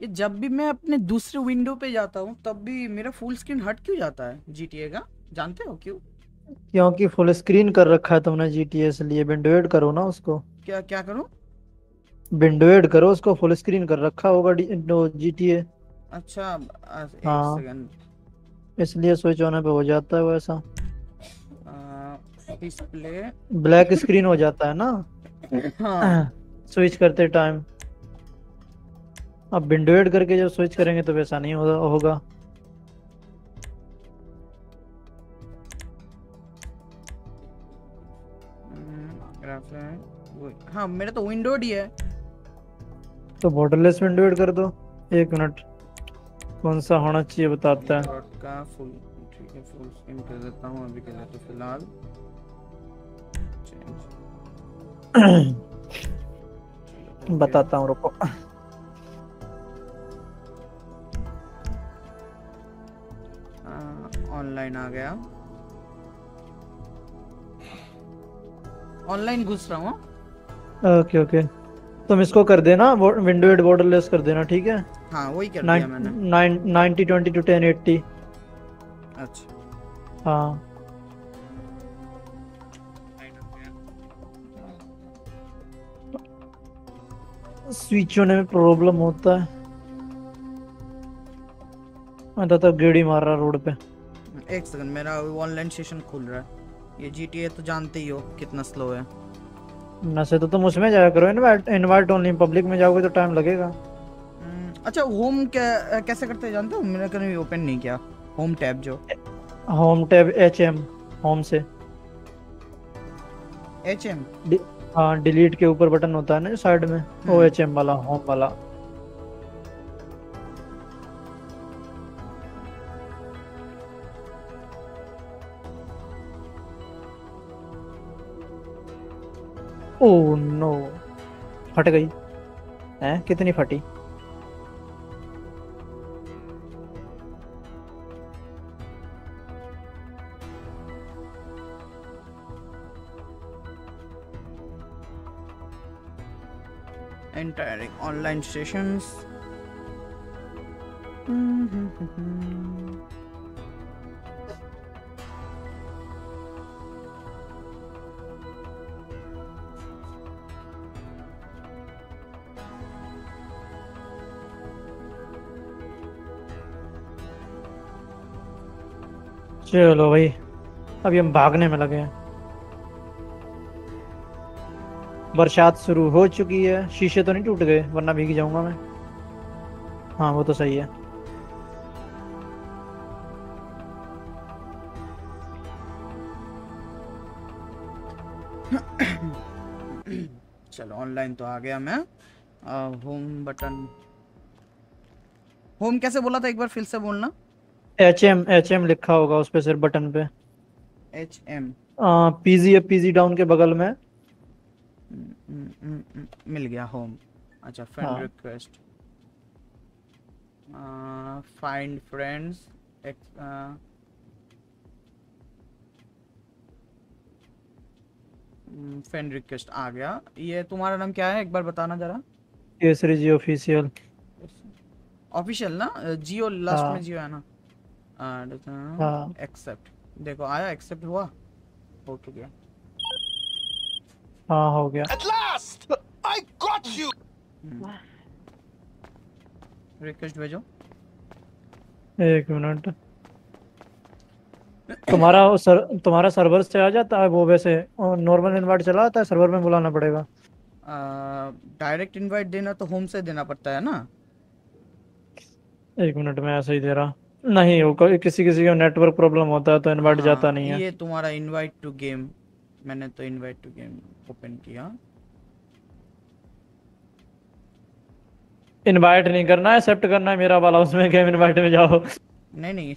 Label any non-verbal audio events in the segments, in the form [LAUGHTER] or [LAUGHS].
ये जब भी मैं अपने दूसरे विंडो पे जाता हूँ तब भी मेरा फुल स्क्रीन हट क्यों जाता है जीटीए का? जानते हो क्यों? क्योंकि फुल स्क्रीन कर रखा है तुमने जीटीए से लिए। विंडोएड करो ना उसको। क्या क्या करूँ? विंडोएड करो उसको फुल स्क्रीन कर रखा होगा जीटीए अच्छा एक हाँ। सेकंड इसलिए स्विच होने पे हो जाता है वैसा। डिस्प्ले ब्लैक स्क्रीन हो जाता है ना? हाँ। [CLEARS THROAT] स्विच करते टाइम अब विंडोएड करके जब स्विच करेंगे तो वैसा नहीं होगा होगा। ग्राफ है वो हाँ मेरा तो विंडोड ही है। तो बॉर्डरलेस विंडोएड कर दो। एक मिनट कौन सा होना चाहिए बताता है। का फुल ठीक है फुल स्क्रीन कर देता हूँ अभी के लिए तो फ़िलहाल। [COUGHS] बताता हूँ रुको। ऑनलाइन आ गया। ऑनलाइन घुस रहा हूँ ओके ओके। तुम इसको कर देना विंडोएड बॉर्डरलेस कर देना ठीक है? हाँ वही कर दिया मैंने। Nine ninety twenty two ten eighty. अच्छा। हाँ। स्विच होने में प्रॉब्लम होता है। मैं तो तब गेड़ी मार रहा रोड पे। एक सेकंड मेरा ऑनलाइन सेशन खुल रहा है। ये जीटीए तो जानते ही हो कितना स्लो है। नशे तो तुम उसमें जाया करो इनवाइट इनवाइट ओनली पब्लिक में जाओगे तो टाइम लगेगा। हम्म, अच्छा होम क्या कैसे करते हैं जानते हो? मैंने कभी ओपन नहीं किया। होम टैब जो। Home tab H M home से। एच एम हाँ डिलीट के ऊपर बटन होता है ना साइड में वो हम्म। एच एम वाला होम वाला। ओह नो फट गई हैं कितनी फटी entering online sessions चलो भाई, अभी हम भागने में लगे हैं। बरसात शुरू हो चुकी है, शीशे तो नहीं टूट गए, वरना भीग जाऊँगा मैं। हाँ वो तो सही है। चलो ऑनलाइन तो आ गया मैं। होम बटन होम कैसे बोला था एक बार, फिर से बोलना? एच एम एच एम लिखा होगा उस पे सिर्फ़ बटन पे। H M PG up PG down के बगल में। मिल गया होम अच्छा फ्रेंड हाँ। Request find friends friend request आ गया। ये तुम्हारा नाम क्या है? एक बार बताना जरा। केसरी जी ऑफिशियल ऑफिशियल ना? जियो लास्ट हाँ। में जियो है ना? हाँ। एक्सेप्ट। देखो आया एक्सेप्ट हुआ? हो गया। हाँ हो गया। At last! I got you! Request भेजो। एक मिनट। तुम्हारा सर तुम्हारा सर्वर से आ जाता है वो वैसे नॉर्मल इनवाइट चला आता है सर्वर में बुलाना पड़ेगा। डायरेक्ट इनवाइट देना तो होम से देना पड़ता है ना? एक मिनट में ऐसे ही दे रहा। नहीं वो किसी किसी का नेटवर्क प्रॉब्लम होता है तो इनवाइट हाँ, जाता नहीं है। ये तुम्हारा इनवाइट टू गेम मैंने तो इनवाइट टू गेम ओपन किया। इनवाइट नहीं करना है एक्सेप्ट करना है मेरा वाला उसमें गेम इनवाइट में जाओ? नहीं नहीं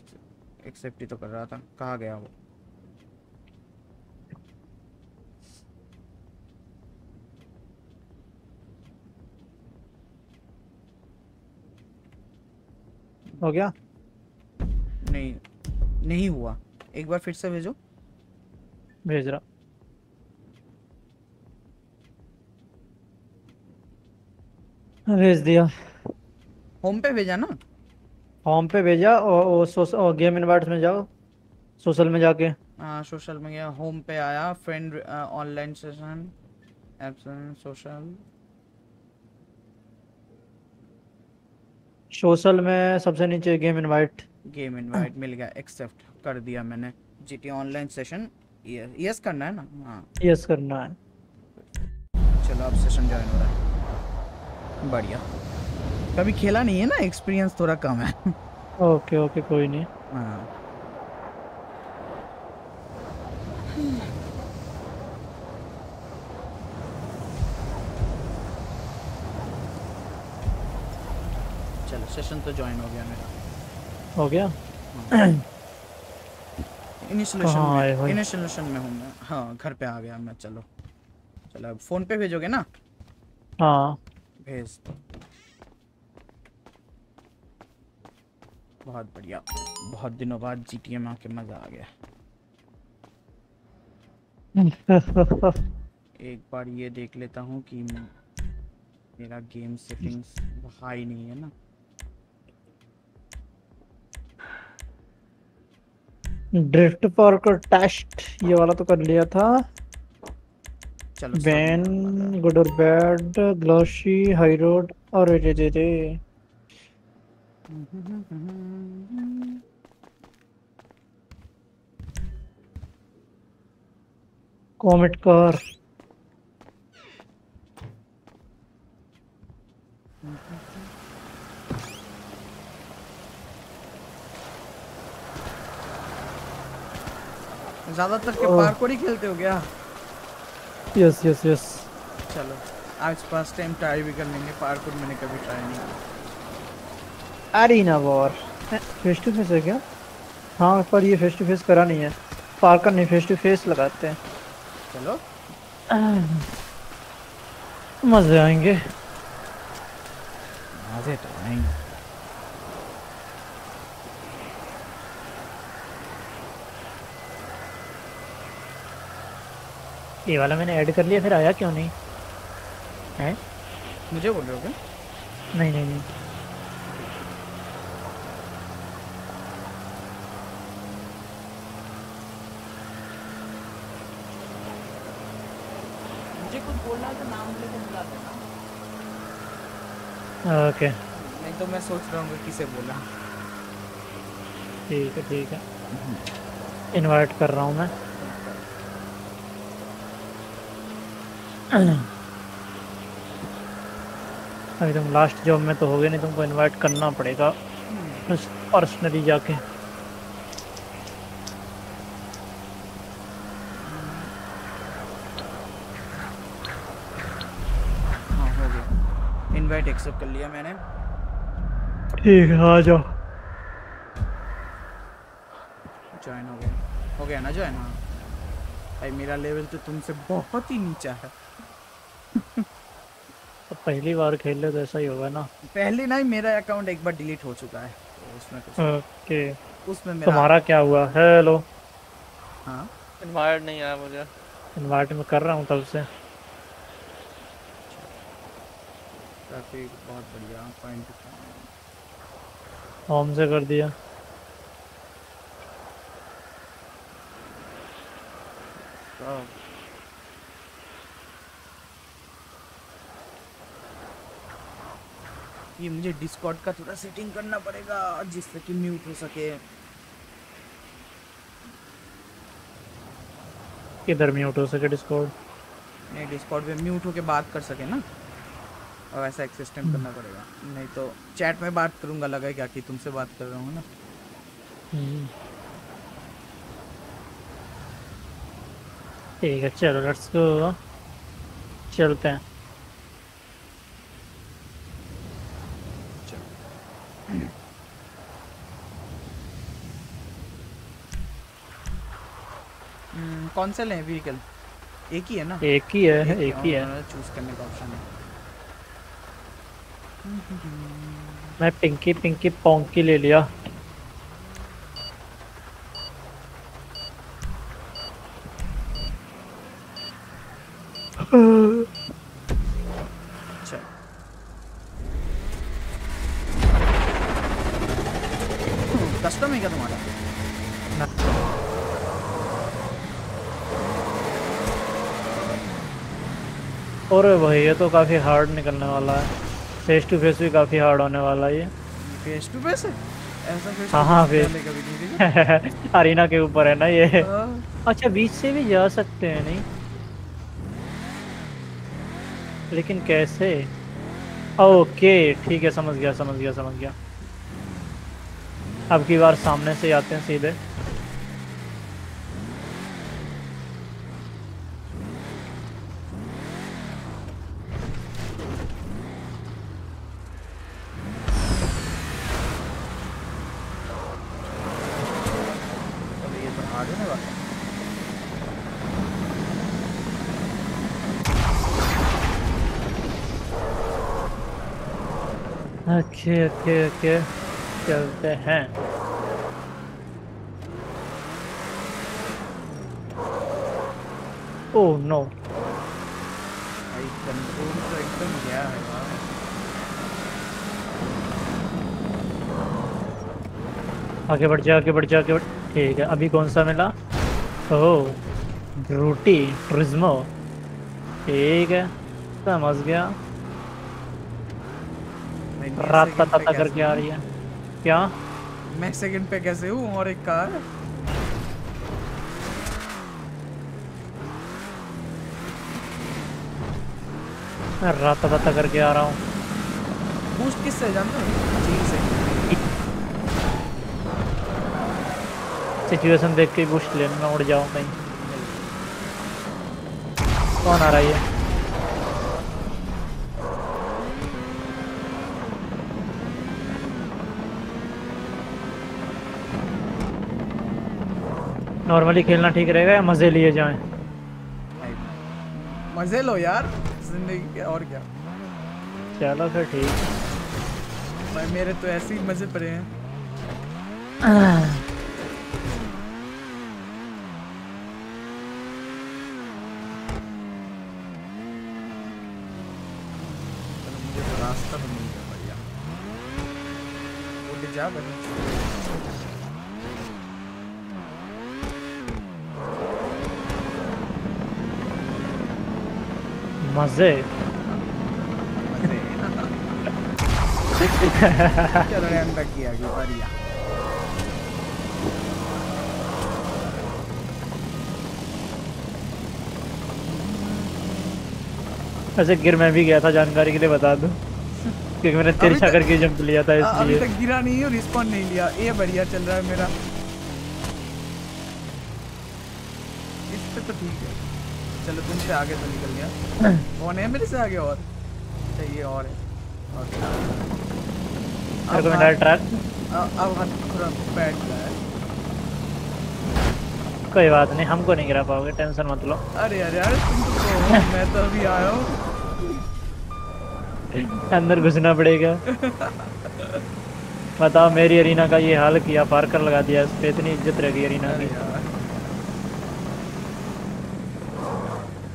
एक्सेप्ट ही तो कर रहा था कहाँ गया वो? हो गया? नहीं नहीं हुआ। एक बार फिर से भेजो। भेज रहा। भेज दिया। होम पे भेजा ना? होम पे भेजा और, और, सोस- और गेम इनवाइट्स में जाओ। सोशल में जाके। हाँ सोशल में गया। होम पे आया। Friend online session. Apps social. Social में सबसे नीचे गेम इनवाइट। गेम इनवाइट मिल गया एक्सेप्ट कर दिया मैंने। जीटी ऑनलाइन सेशन यस करना है ना? हाँ। यस करना है। चलो अब सेशन ज्वाइन हो रहा है। बढ़िया। कभी खेला नहीं है ना? एक्सपीरियंस थोड़ा कम है। ओके ओके कोई नहीं। हाँ। चलो सेशन तो ज्वाइन हो गया मेरा। हो गया? इनिशियलेशन में में हूँ मैं। हाँ घर पे आ गया मैं चलो। चलो अब फ़ोन पे भेजोगे ना? हाँ। भेज दो। बहुत बढ़िया। बहुत दिनों बाद जीटीए में आके मज़ा आ गया। [LAUGHS] एक बार ये देख लेता हूँ कि मेरा गेम सेटिंग्स हाई नहीं है ना। ड्रिफ्ट पार्क टेस्ट ये वाला तो कर लिया था। चलो बैन गुड और बैड ग्लोशी हाई रोड और रे रे रे कॉमेट कार ज़्यादातर के। पार्कोर ही खेलते हो क्या? यस यस यस चलो आज फ़र्स्ट टाइम ट्राई भी कर लेंगे पार्कोर मैंने कभी ट्राई नहीं किया। Arena war face to face है क्या? हाँ पर ये फेस टू फेस करा नहीं है। पार्कर नहीं फेस टू फेस लगाते हैं। चलो। मज़े आएँगे। मज़े तो आएँगे। ये वाला मैंने ऐड कर लिया फिर आया क्यों नहीं? है? मुझे बोल रहे हो क्या? नहीं नहीं नहीं। मुझे कुछ बोलना है तो नाम लेके बुला देना। ओके नहीं तो मैं सोच रहा हूँ किसे बोला ठीक है ठीक है। इनवाइट कर रहा हूँ मैं। अभी तुम लास्ट जॉब में तो हो गए नहीं तुमको इनवाइट करना पड़ेगा पर्सनली जाके। हाँ हो गया। इनवाइट एक्सेप्ट कर लिया मैंने। ठीक है आ जाओ। ज्वाइन हो गया। हो गया ना ज्वाइन हाँ। भाई मेरा लेवल तो तुमसे बहुत ही नीचा है। पहली बार खेल ले तो ऐसा ही होगा ना? पहले ना ही मेरा अकाउंट एक बार डिलीट हो चुका है। तो उसमें कुछ ओके। उसमें मेरा तुम्हारा क्या हुआ? हेलो हाँ? इनवाइट नहीं आया मुझे। इनवाइट में कर रहा हूँ तब से। काफ़ी बहुत बढ़िया पॉइंट होम से कर दिया। ये मुझे डिस्कॉर्ड का थोड़ा सेटिंग करना पड़ेगा जिससे कि म्यूट हो सके। किधर म्यूट हो सके डिस्कॉर्ड नहीं डिस्कॉर्ड पे म्यूट होके बात कर सके ना। और ऐसा एक सिस्टम करना पड़ेगा। नहीं तो चैट में बात करूँगा लगेगा कि तुमसे बात कर रहा हूँ ना। ठीक है चलो लेट्स गो चलते हैं हम्म, कौन से लें व्हीकल एक ही है ना? एक ही है एक ही है चूज़ करने का ऑप्शन है। मैं पिंकी पिंकी पोंकी ले लिया अच्छा और भाई ये तो काफ़ी हार्ड निकलने वाला है। फेस टू फेस भी काफ़ी हार्ड होने वाला है ये। फेस टू फेस ऐसा हाँ, हाँ, नहीं देखा [LAUGHS] अरीना के ऊपर है ना ये। हाँ, अच्छा बीच से भी जा सकते हैं नहीं? लेकिन कैसे? ओके ठीक है समझ गया समझ गया समझ गया। अब की बार सामने से आते हैं सीधे चलो ये तो हार्ड होने वाला है ओके ओके ओके चलते हैं। ओह नो भाई कंट्रोल तो एकदम गया है आगे बढ़ जा आगे बढ़ जा आगे बढ़। ठीक है अभी कौन सा मिला? ओह ब्रूटी ट्रिज्मो ठीक है समझ गया। रात पता पे करके आ रही है। क्या? मैं सेकंड पे कैसे हूँ और एक कार? मैं रात पता करके आ रहा हूँ। बूस्ट किससे जानते हो? चीन से। सिचुएशन देख के बूस्ट लेना उड़ जाऊँ कहीं। कौन आ रहा है नॉर्मली खेलना ठीक रहेगा या मज़े लिए जाएँ? मज़े लो यार ज़िंदगी के और क्या। चलो फिर ठीक। भाई मेरे तो ऐसे ही मज़े पड़े हैं। मुझे तो रास्ता तो मिल गया बढ़िया। जा बनी मज़े मज़े चलो एंड तक किया गया बढ़िया वैसे गिर मैं भी गया था जानकारी के लिए बता दूँ। क्योंकि मैंने तिरछा करके जंप लिया था अ- अभी तक गिरा नहीं हूँ रिस्पॉन्ड नहीं लिया। ये बढ़िया चल रहा है मेरा। इस पे तो ठीक है। चलो तुमसे आगे तो निकल गया। कौन है? मेरे से आगे और। अच्छा ये और है। ट्रैक। अब अब हाथ थोड़ा बैठ गया है। कोई बात नहीं हमको नहीं गिरा पाओगे टेंशन मत लो। अरे अरे अरे तुम तो मैं तो अभी आया हूँ। अंदर घुसना पड़ेगा। बताओ मेरी अरीना का ये हाल किया पार्कर लगा दिया इस पे इतनी इज़्ज़त रह गई अरीना अरे की।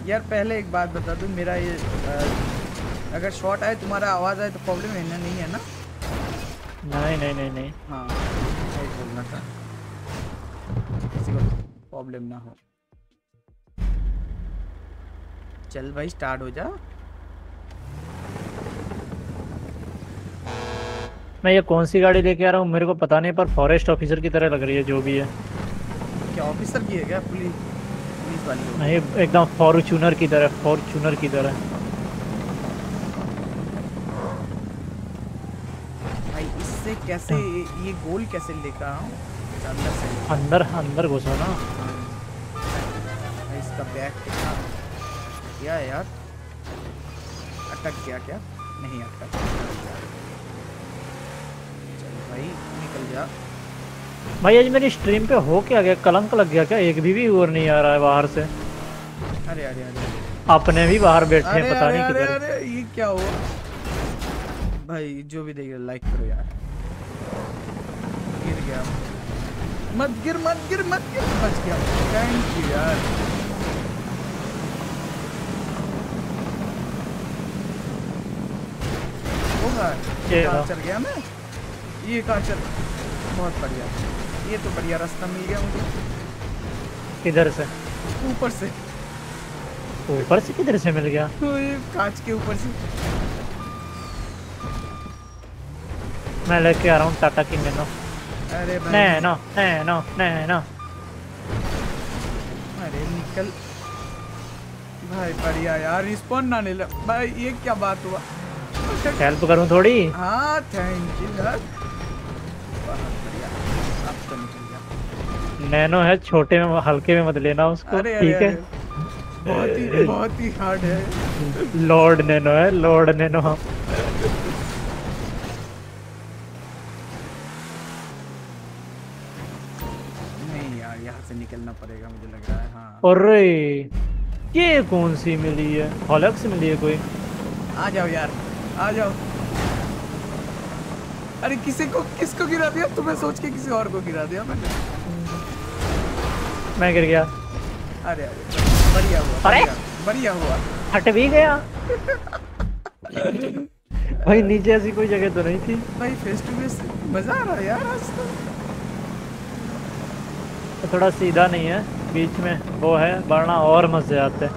यार पहले एक बात बता दूँ मेरा ये अगर शॉट आए तुम्हारा आवाज़ आए तो प्रॉब्लम है ना? नहीं है ना? नहीं नहीं नहीं नहीं। हाँ सही बोलना था। किसी को प्रॉब्लम ना हो। चल भाई स्टार्ट हो जा। मैं ये कौन सी गाड़ी लेके आ रहा हूँ? मेरे को पता नहीं पर फॉरेस्ट ऑफिसर की तरह लग रही है जो भी है। क्या ऑफिसर की है क्या पुलिस? वाली नहीं एकदम फॉर्चूनर की तरह फॉर्चूनर की तरह। भाई इससे कैसे ये, ये गोल कैसे लेकर आऊँ? अंदर से। अंदर अंदर घुसो ना। भाई इसका बैग कितना क्या यार। अटक गया क्या? नहीं अटक। चल भाई निकल जा। भाई आज मेरी स्ट्रीम पे हो क्या गया? कलंक लग गया क्या? एक भी व्यूअर नहीं आ रहा है बाहर से। अरे अरे अरे अपने भी बाहर बैठे हैं पता नहीं किधर। अरे ये क्या हुआ? भाई जो भी देख रहे लाइक करो यार। गिर गया मत गिर मत गिर मत गिर। बच गया थैंक यू यार। होगा। ये कहाँ चल गया मैं? ये कहाँ चल बहुत बढ़िया। ये तो बढ़िया रास्ता मिल गया मुझे। किधर से? ऊपर से। ऊपर से किधर से मिल गया? ये कांच के ऊपर से। मैं लेके आ रहा हूँ टाटा की नैनो अरे नैनो नैनो नैनो। अरे निकल। भाई बढ़िया यार रिस्पॉन्ड ना ले ला- भाई ये क्या बात हुआ? हेल्प करूँ थोड़ी? हाँ थैंक यू यार बहुत बढ़िया अब तो निकल गया नैनो है छोटे में हल्के में मत लेना उसको ठीक है? बहुत ही बहुत ही हार्ड है। लॉर्ड नैनो है लॉर्ड नैनो। नहीं यार यहाँ से निकलना पड़ेगा मुझे लग रहा है हाँ। अरे ये कौन सी मिली है? हॉलक्स मिली है कोई? आ जाओ यार आ जाओ। अरे किसी को किसको गिरा दिया? तुम्हें सोच के किसी और को गिरा दिया मैंने। मैं गिर गया। अरे अरे बढ़िया हुआ अरे! बढ़िया, हुआ। हट भी गया। [LAUGHS] भाई नीचे ऐसी कोई जगह तो नहीं थी। भाई फेस टू फेस मज़ा आ रहा है यार आज तो। तो थोड़ा सीधा नहीं है बीच में वो है वरना और मज़े आते।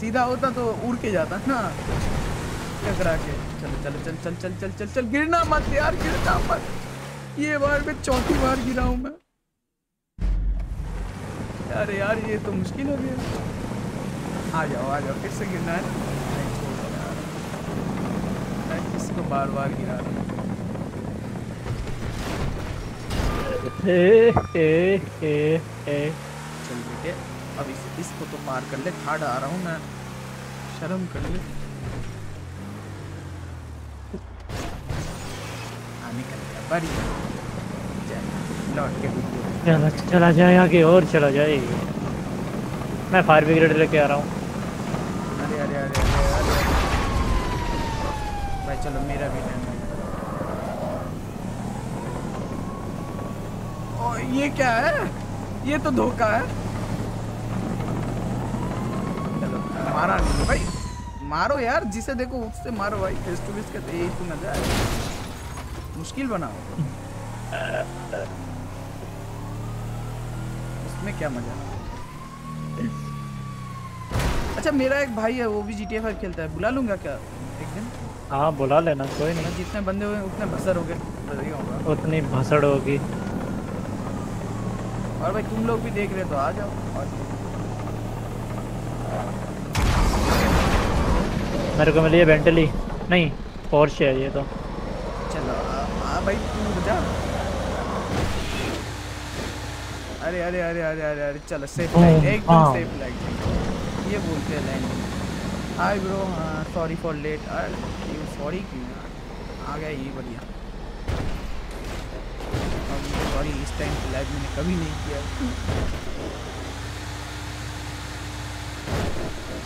सीधा होता तो उड़ के जाता ना। टकरा के। चल चल चल चल चल चल चल चल गिरना मत यार गिरना मत। ये बार मैं चौथी बार गिरा हूँ मैं। अरे यार ये तो मुश्किल हो गया। आ जाओ आ जाओ फिर से गिरना है। नहीं छोड़ो यार। मैं किसको बार बार गिरा रहा ए ए ए ए चल बेटे अब इस, इसको तो पार कर ले। थर्ड आ रहा हूँ मैं। शर्म कर ले। निकल गया बढ़िया लौट के चला चला जाए आगे और चला जाए मैं फायर ब्रिगेड लेके आ रहा हूँ। ये क्या है? ये तो धोखा है। मारा नहीं भाई। मारो यार, जिसे देखो उससे मारो भाई। फेस टू फेस का मज़ा है मुश्किल बनाओ। उसमें क्या मज़ा? अच्छा मेरा एक भाई है वो भी जी टी खेलता है। बुला लूँगा क्या एक दिन? हाँ बुला लेना कोई नहीं। जितने बंदे हुए उतने बसर हो गए। उतनी भसड़ होगी। और भाई तुम लोग भी देख रहे हो तो आ जाओ और मेरे को मिली है बेंटली नहीं पोर्श है ये तो। चलो आ भाई तू उठ जा। अरे अरे अरे अरे अरे अरे चलो सेफ़ Boom, लाइट एकदम। सेफ़ लाइट ये बोलते हैं लैंडिंग हाय ब्रो हाँ सॉरी फॉर लेट ये सॉरी क्यों आ गया ये बढ़िया। सॉरी इस टाइम पे लाइव मैंने कभी नहीं किया।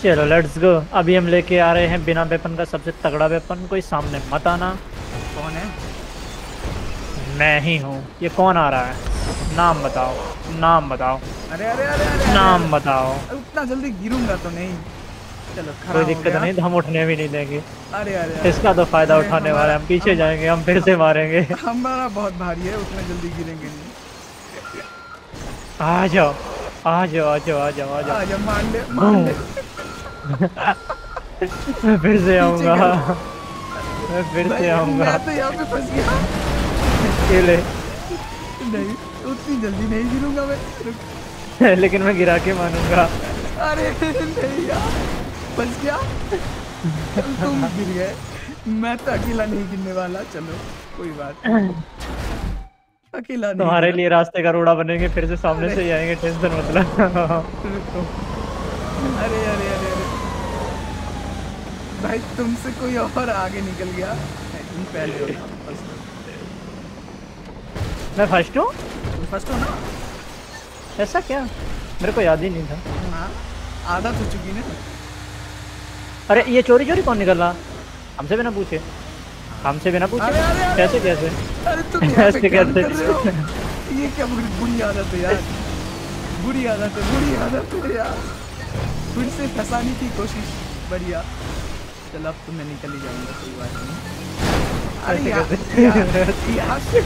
चलो लेट्स गो अभी हम लेके आ रहे हैं बिना वेपन का सबसे तगड़ा वेपन कोई सामने मत आना। कौन है? मैं ही हूँ। ये कौन आ रहा है? नाम बताओ नाम बताओ अरे अरे अरे नाम बताओ। उतना जल्दी गिरूँगा तो नहीं। चलो कोई दिक्कत नहीं हम उठने भी नहीं देंगे। अरे अरे इसका तो फ़ायदा उठाने वाले हम पीछे जाएँगे हम फिर से मारेंगे। [LAUGHS] हमारा बहुत भारी है उतना जल्दी गिरेंगे नहीं। आ जाओ आ जाओ आ जाओ आ जाओ आ जाओ। मार ले मार ले। मैं फिर से आऊँगा। मैं फिर से आऊँगा। मैं तो यहाँ पे फंस गया। अकेले। नहीं। उतनी जल्दी नहीं गिरूँगा मैं। [LAUGHS] लेकिन मैं गिरा के मानूँगा। अरे नहीं यार फंस गया तुम गिर गए। मैं तो अकेला नहीं गिरने वाला चलो कोई बात अकेला तुम्हारे लिए रास्ते का रोड़ा बनेंगे फिर से सामने से ही आएँगे टेंशन मतलब अरे अरे अरे अरे। भाई तुमसे कोई और आगे निकल गया? तुम पहले हो। मैं फ़र्स्ट हूँ? फ़र्स्ट हो ना? ऐसा क्या? मेरे को याद ही नहीं था। हाँ आधा तो चुकी ना। अरे ये चोरी चोरी कौन निकल रहा? हमसे बिना पूछे। हमसे बिना पूछे? अरे, अरे, अरे। कैसे कैसे? अरे तुम ऐसे कैसे? हो? ये क्या बुरी बुरी आदत है यार। बुरी आदत है बुरी आदत है यार। फिर से फंसाने की कोशिश बढ़िया। चल अब तो मैं निकल ही जाऊँगा कोई बात नहीं।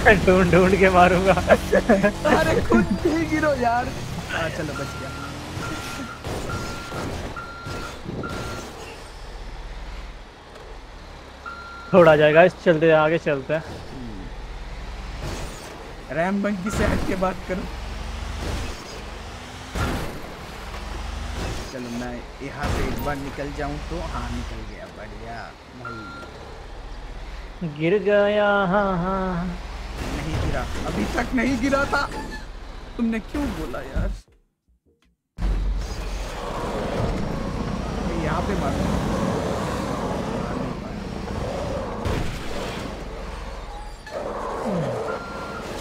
मैं ढूंढ ढूंढ के मारूँगा। अरे खुद ही गिरो यार। हाँ चलो बच गया। थोड़ा जाएगा इस चलते आगे चलते हैं। रैम बंकी से हट के बात करो। चलो मैं यहाँ से एक बार निकल जाऊँ तो हाँ निकल गया बढ़िया। गिर गया हाँ हाँ। नहीं गिरा। अभी तक नहीं गिरा था। तुमने क्यों बोला यार? यहाँ पे मारो।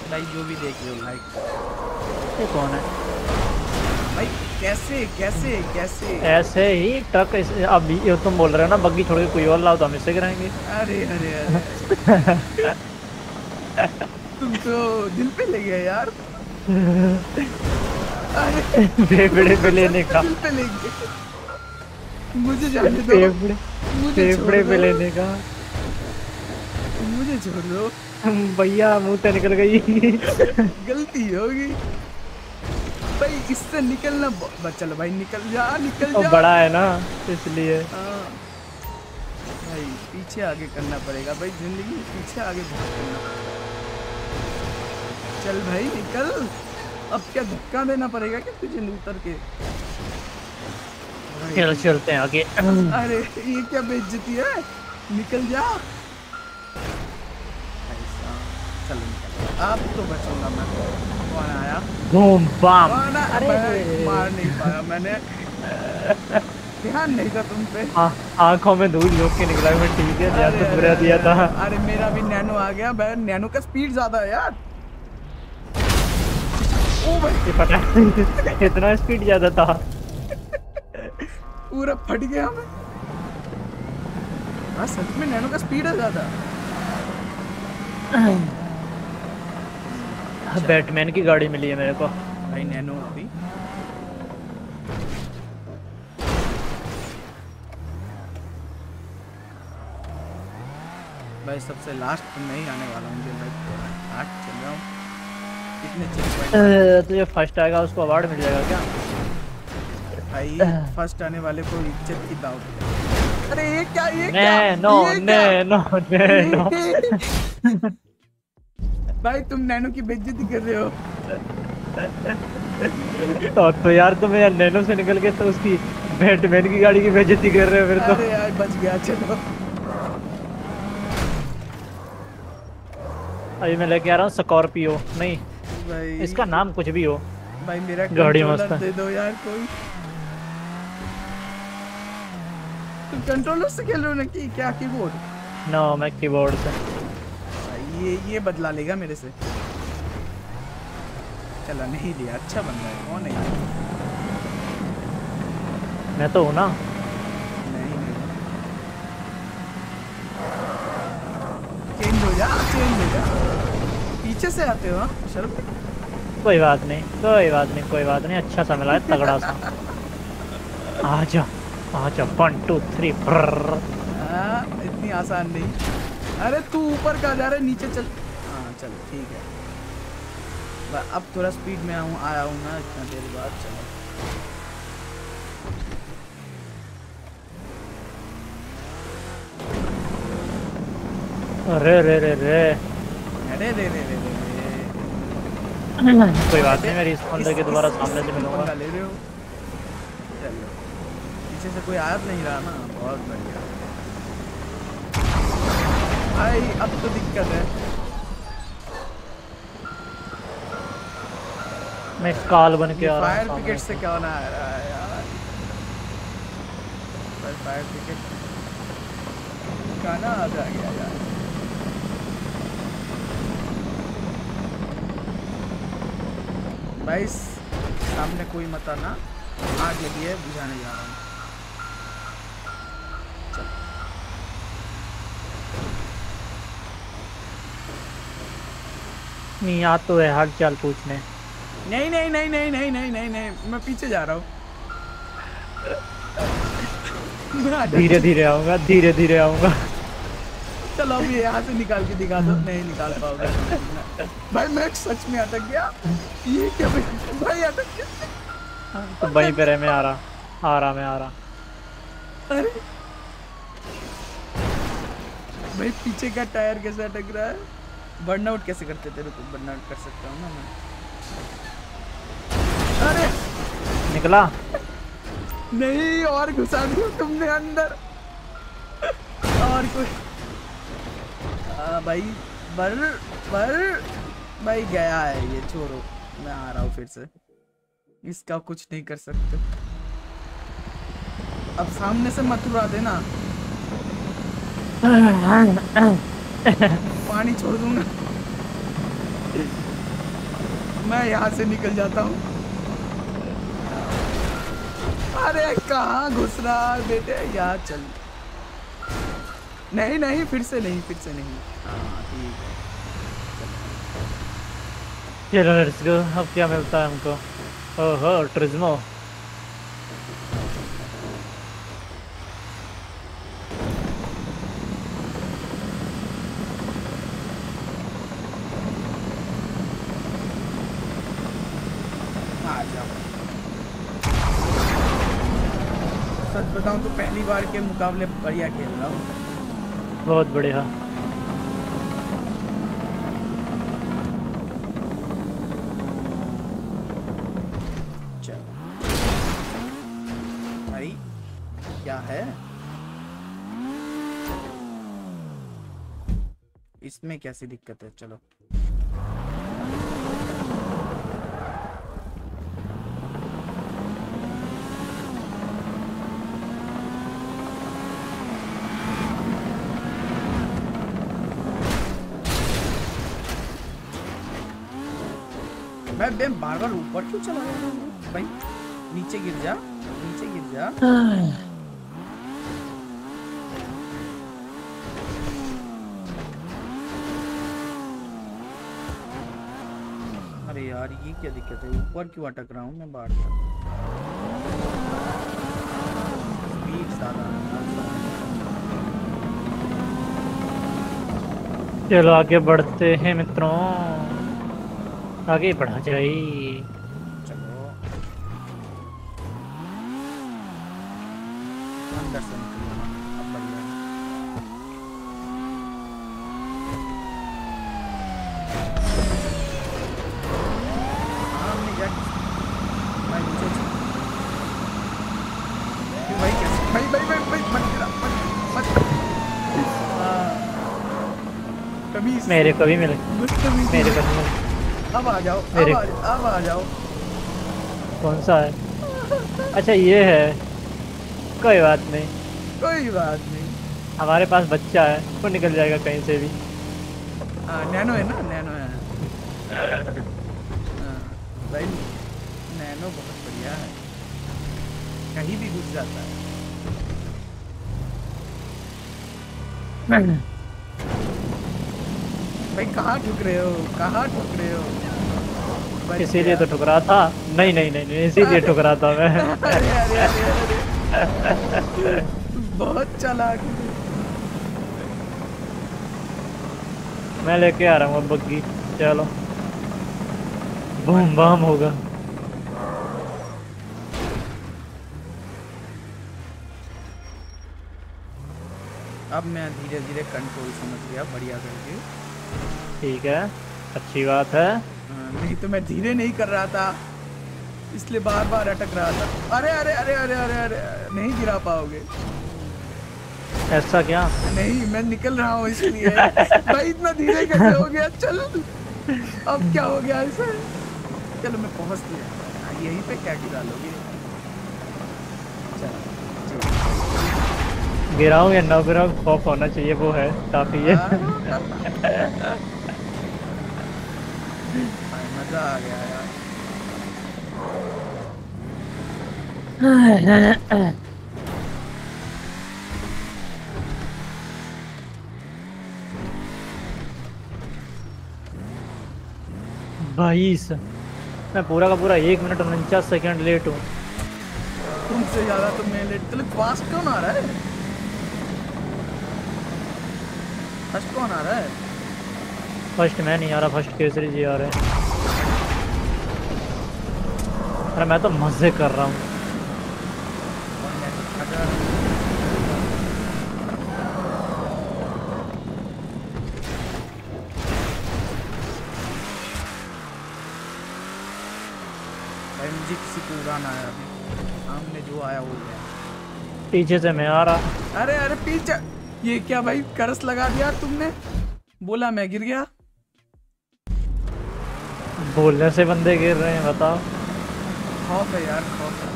भाई जो भी देख लो लाइक। ये कौन है? भाई। कैसे कैसे कैसे? ऐसे ही ट्रक अब ये तुम बोल रहे हो ना बग्गी छोड़ के कोई और लाओ तो हम इससे गिराएँगे। अरे अरे अरे। [LAUGHS] तुम तो दिल पे ले गए यार। अरे। फेफड़े पे लेने का। दिल पे ले गए। मुझे जाने दो। फेफड़े फेफड़े पे लेने का। मुझे छोड़ दो। भैया मुँह से निकल गई। गलती होगी। भाई इससे निकलना चलो भाई निकल जा निकल जा। बड़ा है ना इसलिए। हाँ। भाई पीछे आगे करना पड़ेगा भाई ज़िंदगी पीछे आगे बहुत करना चल भाई निकल। अब क्या धक्का देना पड़ेगा क्या तुझे उतर के? चलते हैं आगे। [CLEARS THROAT] अरे ये क्या बेइज्जती है? निकल जा। चलो निकल। अब तो बचूँगा मैं कौन आया? बूम। बाम अरे मार नहीं पाया मैंने। ध्यान नहीं था तुम पे। आ- आँखों में धूल झोंक के निकला मैं ठीक है ध्यान तो पूरा दिया था। अरे, मेरा भी नैनो आ गया भाई नैनो का स्पीड ज़्यादा है यार। ओ भाई। ये पता इतना स्पीड ज़्यादा था। पूरा फट गया मैं। हाँ सच में नैनो का स्पीड है ज़्यादा। [CLEARS THROAT] बैटमैन की गाड़ी मिली है मेरे को। भाई नैनो अभी। भाई सबसे लास्ट में ही आने वाला हूँ भाई आठ चल रहा हूँ। कितने चेक अ, तुझे फ़र्स्ट आएगा उसको अवार्ड मिल जाएगा क्या? भाई फ़र्स्ट आने वाले को इज़्ज़त की दाव दी। अरे ये क्या ये क्या? नैनो ये क्या? Nano nano. भाई तुम नैनो की बेइज्जती कर रहे हो। तो, तो यार तुम यार नैनो से निकल के तो उसकी बैटमैन की गाड़ी की बेइज्जती कर रहे हो फिर तो। अरे यार बच गया चलो। अभी मैं लेके आ रहा हूँ स्कॉर्पियो। नहीं भाई। इसका नाम कुछ भी हो। भाई मेरा गाड़ी मस्त है। दे दो यार कोई। तुम कंट्रोलर से खेल रहे हो ना कि क्या कीबोर्ड नो मैं कीबोर्ड से। ये ये बदला लेगा मेरे से। चला नहीं लिया अच्छा बंदा है कौन है मैं तो हूँ ना। नहीं नहीं। चेंज हो जा चेंज हो जा। पीछे से आते हो हाँ? शर्म कोई बात नहीं कोई बात नहीं कोई बात नहीं अच्छा सा मिला है तगड़ा सा। आजा आजा वन टू थ्री इतनी आसान नहीं। अरे तू ऊपर का जा रहा है? नीचे चल। हाँ चल ठीक है। अब थोड़ा स्पीड में आऊँ आया हूँ ना इतना देर बाद चलो। अरे रे रे रे। अरे रे रे रे कोई बात नहीं मैं रिस्पॉन्ड लेके दोबारा सामने से मिलूँगा। ले रहे हो? चलो। पीछे से कोई आ नहीं रहा ना बहुत बढ़िया। भाई अब तो दिक्कत है। मैं काल बन के आ रहा फायर ब्रिगेड से क्या होना आ रहा है यार? भाई फायर ब्रिगेड गाना आ जा गया यार। भाई सामने कोई मत आना। आग लगी है बुझाने जा रहा हूँ। नहीं आ तो है हाल चाल पूछने। नहीं नहीं नहीं नहीं नहीं नहीं नहीं नहीं मैं पीछे जा रहा हूँ। धीरे धीरे आऊँगा धीरे धीरे आऊँगा। चलो अभी यहाँ से निकाल के दिखा दो। नहीं निकाल पाओगे। भाई मैं सच में अटक गया। ये क्या भाई? भाई अटक गया। तो वहीं पे रह मैं आ रहा आ रहा मैं आ रहा। अरे। भाई पीछे का टायर कैसे अटक रहा है? बर्नआउट कैसे करते तेरे को बर्नआउट कर सकता हूँ ना मैं? अरे! निकला? नहीं और घुसा दिया तुमने अंदर। और कोई आ, भाई बर बर भाई गया है ये छोड़ो मैं आ रहा हूँ फिर से। इसका कुछ नहीं कर सकते। अब सामने से मत उड़ा देना। [CLEARS THROAT] [CLEARS THROAT] पानी छोड़ दूँगा। मैं यहाँ से निकल जाता हूँ। अरे कहाँ घुस रहा बेटे? यहाँ चल। नहीं नहीं, फिर से नहीं, फिर से नहीं। चलो लेट्स गो अब क्या मिलता है हमको? ओहो, ट्रिज्मो आ जाओ सच तो बार के मुकाबले बढ़िया खेल रहा हूँ। बहुत बढ़िया। चलो। भाई क्या है? इसमें कैसी दिक्कत है? चलो। मैं मैं बार बार ऊपर क्यों चला रहा हूँ? भाई, नीचे गिर जा, नीचे गिर जा। अरे यार, ये क्या दिक्कत है? ऊपर क्यों अटक रहा हूँ मैं बार बार चलो आगे बढ़ते हैं मित्रों। आगे बढ़ा जाए। चलो। अंदर से अब बढ़िया हमने क्या भाई नीचे से- क्यों भाई भाई भाई भाई भाई मत गिरा मत मत। मेरे को भी मिले। मेरे को भी मिले। अब आ जाओ अब मेरे- आ, अब आ जाओ कौन सा है? अच्छा ये है। कोई बात नहीं। कोई बात नहीं। हमारे पास बच्चा है वो निकल जाएगा कहीं से भी। हाँ नैनो है ना नैनो है। भाई नैनो बहुत बढ़िया है। कहीं भी घुस जाता है। भाई कहाँ ठुक रहे हो? कहाँ ठुक रहे हो? इसीलिए तो ठुकरा था। नहीं नहीं नहीं नहीं इसीलिए ठुकरा था मैं। अरे अरे अरे अरे बहुत चालाक मैं लेके आ रहा हूँ अब बग्गी। चलो। बूम बम होगा। अब मैं धीरे धीरे कंट्रोल समझ गया बढ़िया करके। ठीक है। अच्छी बात हाँ, नहीं तो मैं धीरे नहीं कर रहा था। इसलिए बार बार अटक रहा था। अरे अरे अरे अरे अरे अरे नहीं गिरा पाओगे। ऐसा क्या? नहीं मैं निकल रहा हूँ इसलिए। भाई इतना धीरे कैसे हो गया? चल। अब क्या हो गया ऐसे? चलो मैं पहुँच गया हाँ, यहीं पे क्या गिरा लोगे। गिराऊं या ना गिराऊं खौफ होना चाहिए वो है काफ़ी है हाँ, मज़ा आ गया यार। बाईस मैं पूरा का पूरा एक मिनट उनचास सेकंड लेट हूँ। तुमसे ज़्यादा तो मैं लेट चलो फास्ट क्यों ना आ रहा है? फ़र्स्ट कौन आ रहा है? फ़र्स्ट मैं नहीं आ रहा फ़र्स्ट केसरी जी आ रहे हैं। अरे मैं तो मज़े कर रहा हूँ। किसी को उड़ाना अभी। सामने जो आया वो गया पीछे से मैं आ रहा। अरे अरे पीछे। ये क्या भाई करस लगा दिया तुमने? बोला मैं गिर गया। बोलने से बंदे गिर रहे हैं बताओ। खौफ है यार खौफ है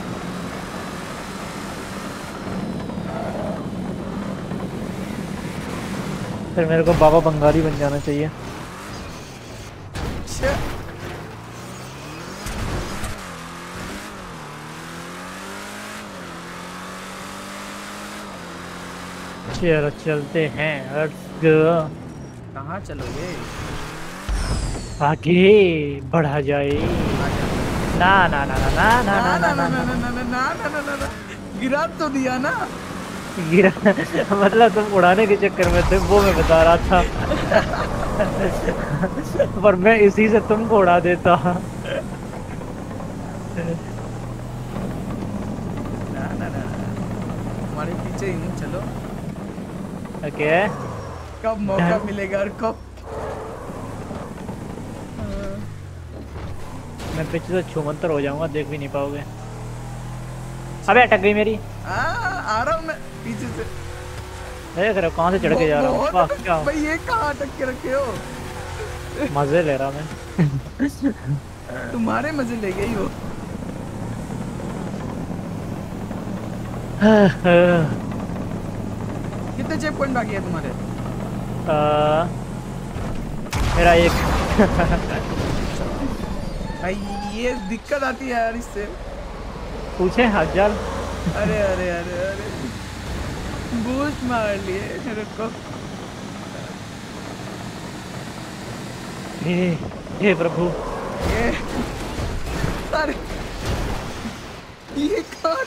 फिर मेरे को बाबा बंगाली बन जाना चाहिए। छे। चलो चलते हैं। कहाँ चलोगे? आगे बढ़ा जाए। ना ना ना ना ना ना ना ना ना ना ना ना ना ना ना ना ना ना गिरा तो दिया ना गिरा मतलब तुम उड़ाने के चक्कर में थे वो मैं बता रहा था पर मैं इसी से तुमको उड़ा देता ना ना ना हमारे पीछे ही चलो ओके कब मौका मिलेगा और कब मैं पीछे से छूमंतर हो जाऊँगा देख भी नहीं पाओगे। अबे अटक गई मेरी। आ, आ रहा हूँ मैं पीछे से। देख रहे हो कहाँ से चढ़ के जा रहा हूँ? भाई ये कहाँ अटक के रखे हो? मज़े ले रहा मैं। [LAUGHS] तुम्हारे मज़े ले गई हो। कितने चेक पॉइंट बाकी है तुम्हारे? [LAUGHS] आ, मेरा एक। भाई ये दिक्कत आती है यार इससे। पूछे हज़ार अरे अरे अरे अरे। बूस्ट मार लिए मेरे को। हे हे प्रभु। ये अरे ये कहाँ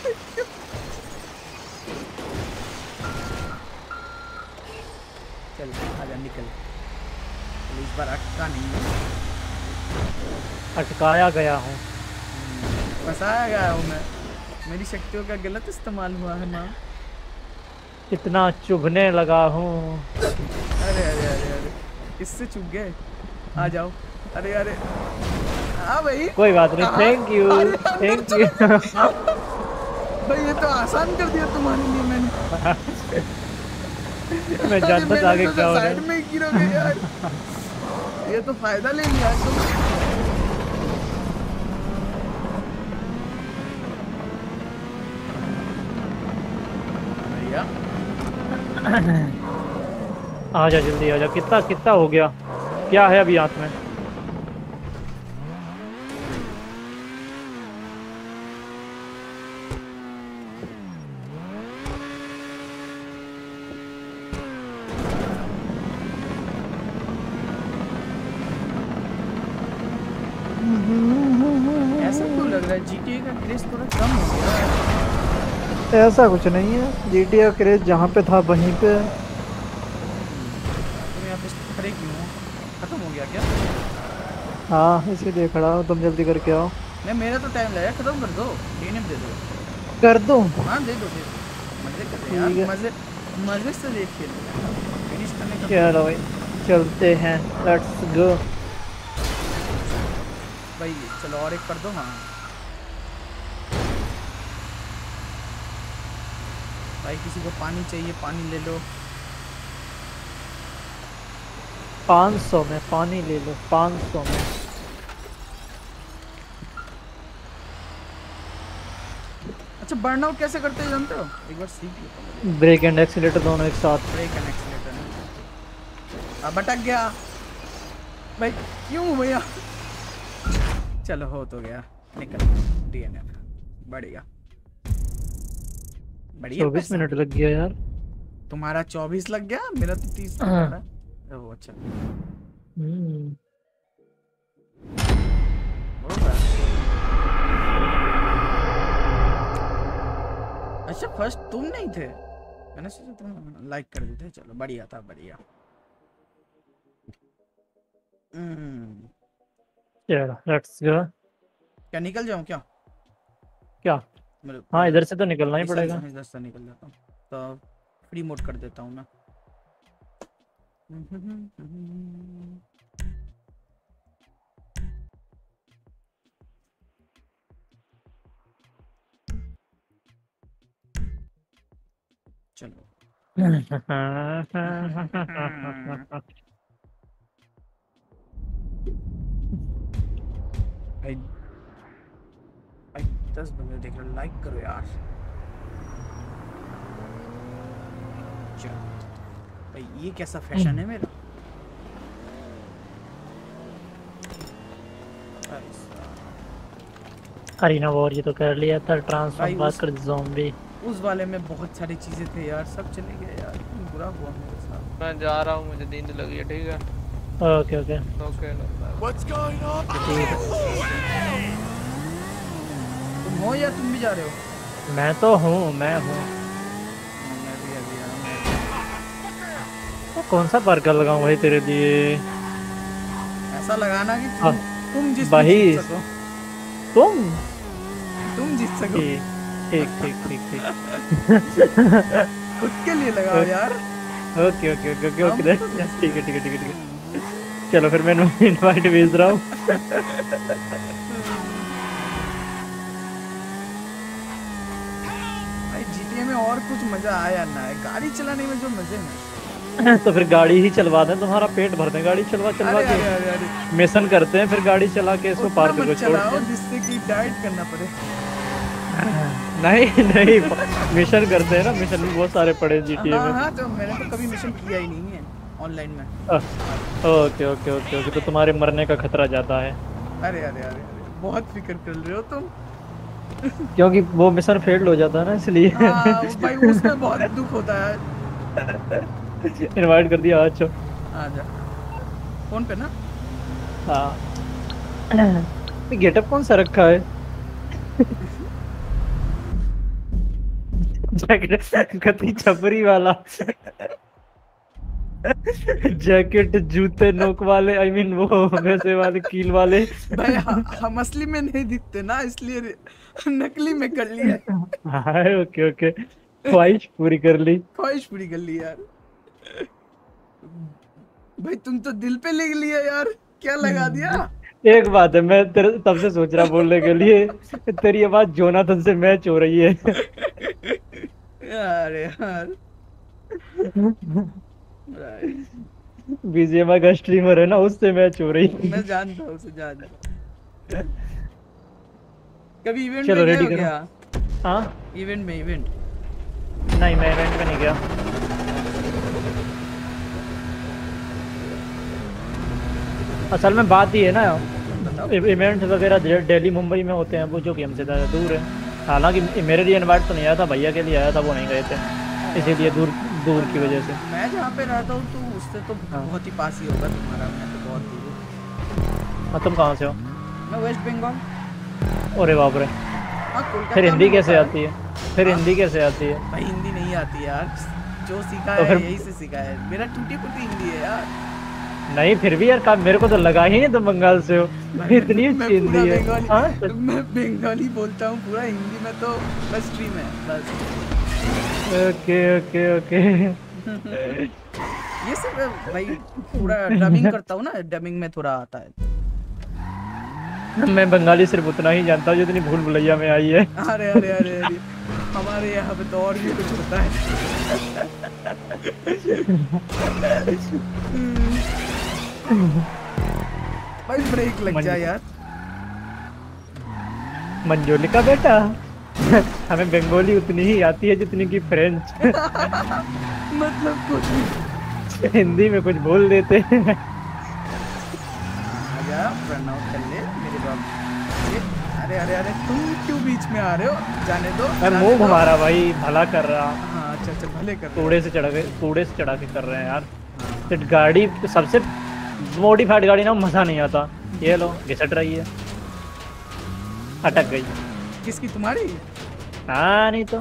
चल आजा निकल। इस बार अटका नहीं। है अटकाया गया हूँ। फंसाया गया हूँ मैं। मेरी शक्तियों का गलत इस्तेमाल हुआ है माँ। इतना चुभने लगा हूँ। अरे अरे अरे अरे। इससे चुप गए। आ जाओ। अरे अरे। हाँ भाई। कोई बात नहीं। थैंक यू थैंक यू भाई ये तो आसान कर दिया तुम्हारे लिए मैंने। मैं जानता था आगे क्या हो रहा साइड में ही गिरोगे यार। ये तो फ़ायदा ले लिया तुम भैया आ जा जल्दी आ जा कितना कितना हो गया? क्या है अभी हाथ में ऐसा क्यों लग रहा है जीटीए का क्रेज थोड़ा कम हो गया है ऐसा कुछ नहीं है। जी टी क्रेज जहाँ पे था वहीं पे। तुम यहाँ पे खड़े क्यों? खत्म हो गया क्या? हाँ इसीलिए खड़ा हूँ तुम जल्दी करके आओ। नहीं मेरा तो टाइम लगा खत्म कर दो। डीएनएफ दे दो। कर दूँ? हाँ दे दो दे मज़े कर रहे यार मज़े मज़े से देख खेल फिनिश करने का चलो भाई चलते हैं लेट्स गो भाई चलो और एक कर दो हाँ। भाई किसी को पानी चाहिए पानी ले लो। पाँच सौ में पानी ले लो पाँच सौ में। अच्छा बर्न आउट कैसे करते हैं जानते हो? एक बार सीख लो। ब्रेक एंड एक्सीलेटर दोनों एक साथ। ब्रेक एंड एक्सीलेटर अब अटक गया। भाई क्यों भैया? चलो हो तो गया। निकल। डीएनएफ बढ़िया। बढ़िया चौबीस मिनट लग गया यार। तुम्हारा चौबीस लग गया मेरा तो तीस लग हाँ। अच्छा। हम्म, अच्छा फ़र्स्ट तुम नहीं थे? मैंने सोचा तुम लाइक कर देते चलो बढ़िया था बढ़िया। चलो लेट्स गो। क्या निकल जाऊँ क्या? क्या? हाँ इधर से तो निकलना ही पड़ेगा। इधर से निकल जाता हूँ। तो फ्री मोड कर देता हूँ मैं। चलो। [LAUGHS] भाई दस बंदे देख रहे लाइक करो यार। भाई ये कैसा फ़ैशन है मेरा। अरीना वॉर ये तो कर लिया था। ट्रांसफॉर्म बात उस- कर ज़ॉम्बी उस वाले में बहुत सारी चीज़ें थे यार। सब चले गए यार। बुरा हुआ मेरे साथ। मैं जा रहा हूँ मुझे नींद लगी है ठीक है? Okay okay. Okay going on? तुम हो या तुम भी जा रहे हो? मैं तो हूँ मैं हूँ। तो कौन सा बर्गर लगाऊँ भाई तेरे लिए? ऐसा लगाना कि हाँ, तुम तुम जिस भाई। सको। तुम? तुम जीत सको। ठीक ठीक ठीक ठीक ठीक। खुद के लिए लगाओ यार। Okay okay okay okay okay. तो ठीक है ठीक है ठीक है ठीक है। चलो फिर मैं इनवाइट भेज रहा हूँ [LAUGHS] भाई जीटीए में और कुछ मज़ा आया ना? है गाड़ी चलाने में जो मज़े हैं। [LAUGHS] तो फिर गाड़ी ही चलवा दें तुम्हारा पेट भर दें गाड़ी चलवा चलवा अरे के अरे अरे मिशन करते हैं फिर गाड़ी चला के इसको उतना पार मत करके छोड़ जिससे कि डाइट करना पड़े। [LAUGHS] नहीं नहीं मिशन करते हैं ना मिशन भी बहुत सारे पड़े जीटीए हाँ में। हाँ तो मैंने तो कभी मिशन किया ही नहीं है ऑनलाइन में। ओके ओके ओके ओके तो तुम्हारे मरने का खतरा ज़्यादा है। अरे अरे अरे बहुत फ़िक्र कर रहे हो तुम। क्योंकि वो मिशन फेल हो जाता है ना इसलिए। हाँ भाई उसमें बहुत दुख होता है। इनवाइट कर दिया अच्छा आ जा। फ़ोन पे ना? हाँ। गेटअप कौन सा रखा है? जैकेट कति छपरी वाला। जैकेट जूते नोक वाले आई I मीन mean, वो वैसे वाले कील वाले। भाई हम असली में नहीं दिखते ना इसलिए [LAUGHS] नकली में कर लिया। हाँ ओके ओके। ख्वाहिश पूरी कर ली। ख्वाहिश पूरी कर ली यार। भाई तुम तो दिल पे लिख लिया यार। क्या लगा दिया? एक बात है मैं तेरे तब से सोच रहा बोलने के लिए तेरी आवाज़ जोनाथन से मैच हो रही है। यार Right. बीजेएमआई का स्ट्रीमर है ना उससे मैच हो रही है। मैं जानता हूँ उसे जानता हूँ। कभी इवेंट चलो, में हो करो। हाँ? इवेंट में इवेंट नहीं मैं इवेंट में नहीं गया। असल में बात ये है ना इवेंट वगैरह दे- दिल्ली मुंबई में होते हैं वो जो कि हमसे ज़्यादा दूर है। हालाँकि मेरे लिए इनवाइट तो नहीं आया था भैया के लिए आया था वो नहीं गए थे। इसीलिए दूर दूर की वजह से। मैं जहाँ पे रहता हूँ तो उससे तो हाँ। बहुत ही पास ही होगा तुम्हारा मैं तो बहुत दूर हूँ। हाँ तुम कहाँ से हो? मैं वेस्ट बंगाल अरे बाप रे। हाँ फिर हिंदी कैसे आती है? फिर हाँ? हिंदी कैसे आती है? भाई हिंदी नहीं आती यार। जो सीखा तो है यही से सीखा है। मेरा टूटी फूटी हिंदी है यार। नहीं फिर भी यार मेरे को तो लगा ही नहीं तुम बंगाल से हो। इतनी अच्छी हिंदी है। हाँ? मैं बंगाली बोलता हूँ पूरा हिंदी में तो बस स्ट्रीम है बस। Okay okay okay. [LAUGHS] ये सब भाई पूरा डबिंग करता हूँ ना डबिंग में थोड़ा आता है। मैं बंगाली सिर्फ़ उतना ही जानता हूँ जितनी भूल भुलैया में आई है। अरे अरे अरे अरे। हमारे यहाँ पे तो और भी कुछ होता है। भाई ब्रेक लग जा यार। मंजोली का बेटा? हमें बंगाली उतनी ही आती है जितनी की फ्रेंच मतलब कुछ हिंदी में कुछ बोल देते हैं। आजा प्रणव कर ले। अरे अरे अरे तुम क्यों बीच में आ रहे हो? जाने दो मैं मुँह घुमा रहा भाई भला कर रहा। हाँ अच्छा अच्छा भले कर कूड़े से चढ़ा के कूड़े से चढ़ा के कर रहे हैं यार। तो गाड़ी सबसे मॉडिफाइड गाड़ी ना मज़ा नहीं आता। ये लो घिसट रही है। अटक गई। किसकी तुम्हारी? हाँ नहीं तो।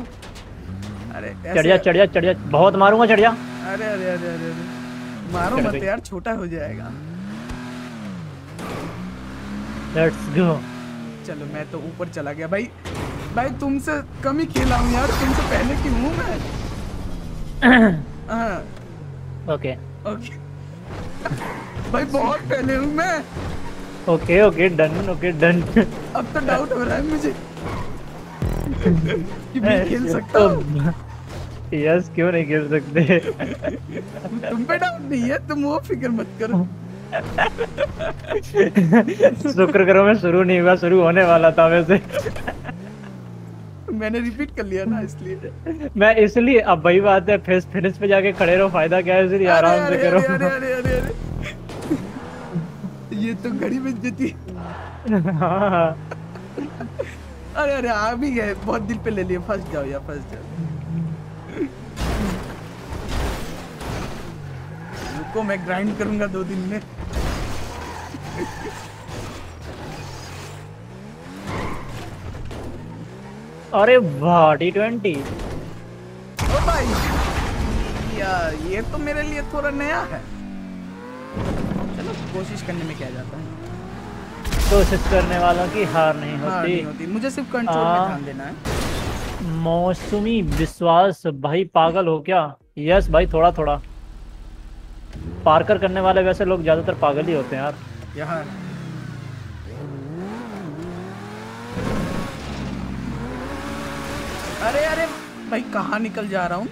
अरे चढ़ जा ऐसे- चढ़ जा चढ़ जा बहुत मारूँगा चढ़ जा अरे अरे अरे अरे अरे। मारो मत यार छोटा हो जाएगा। लेट्स गो चलो मैं तो ऊपर चला गया। भाई भाई तुमसे कम ही खेला हूँ यार तुमसे पहले की हूँ मैं। [COUGHS] हाँ। ओके ओके भाई बहुत पहले हूँ मैं। Okay okay done okay done अब तो डाउट हो रहा है मुझे [LAUGHS] कि मैं खेल सकता हूँ। यस क्यों नहीं खेल सकते? तुम पे डाउट नहीं है तुम वो फ़िक्र मत करो। शुक्र करो मैं शुरू नहीं हुआ शुरू होने वाला था वैसे। मैंने रिपीट कर लिया ना इसलिए। मैं इसलिए अब वही बात है फेस फिनिश पे जाके खड़े रहो फ़ायदा क्या है इसलिए आराम से करो। अरे, अरे, अरे, अरे। ये तो घड़ी देती हाँ हाँ। अरे अरे आ भी गए बहुत दिल पे ले लिए फंस जाओ या फंस जाओ। रुको मैं ग्राइंड करूँगा दो दिन में। अरे वाह टी ट्वेंटी ओ भाई यार ये तो मेरे लिए थोड़ा नया है। चलो कोशिश करने में क्या जाता है। कोशिश करने वालों की हार नहीं हाँ होती। नहीं होती। मुझे सिर्फ़ कंट्रोल हाँ। में ध्यान देना है। मौसमी विश्वास भाई पागल हो क्या? यस भाई थोड़ा थोड़ा पार्कर करने वाले वैसे लोग ज़्यादातर पागल ही होते हैं यार। यहाँ अरे अरे भाई कहाँ निकल जा रहा हूँ?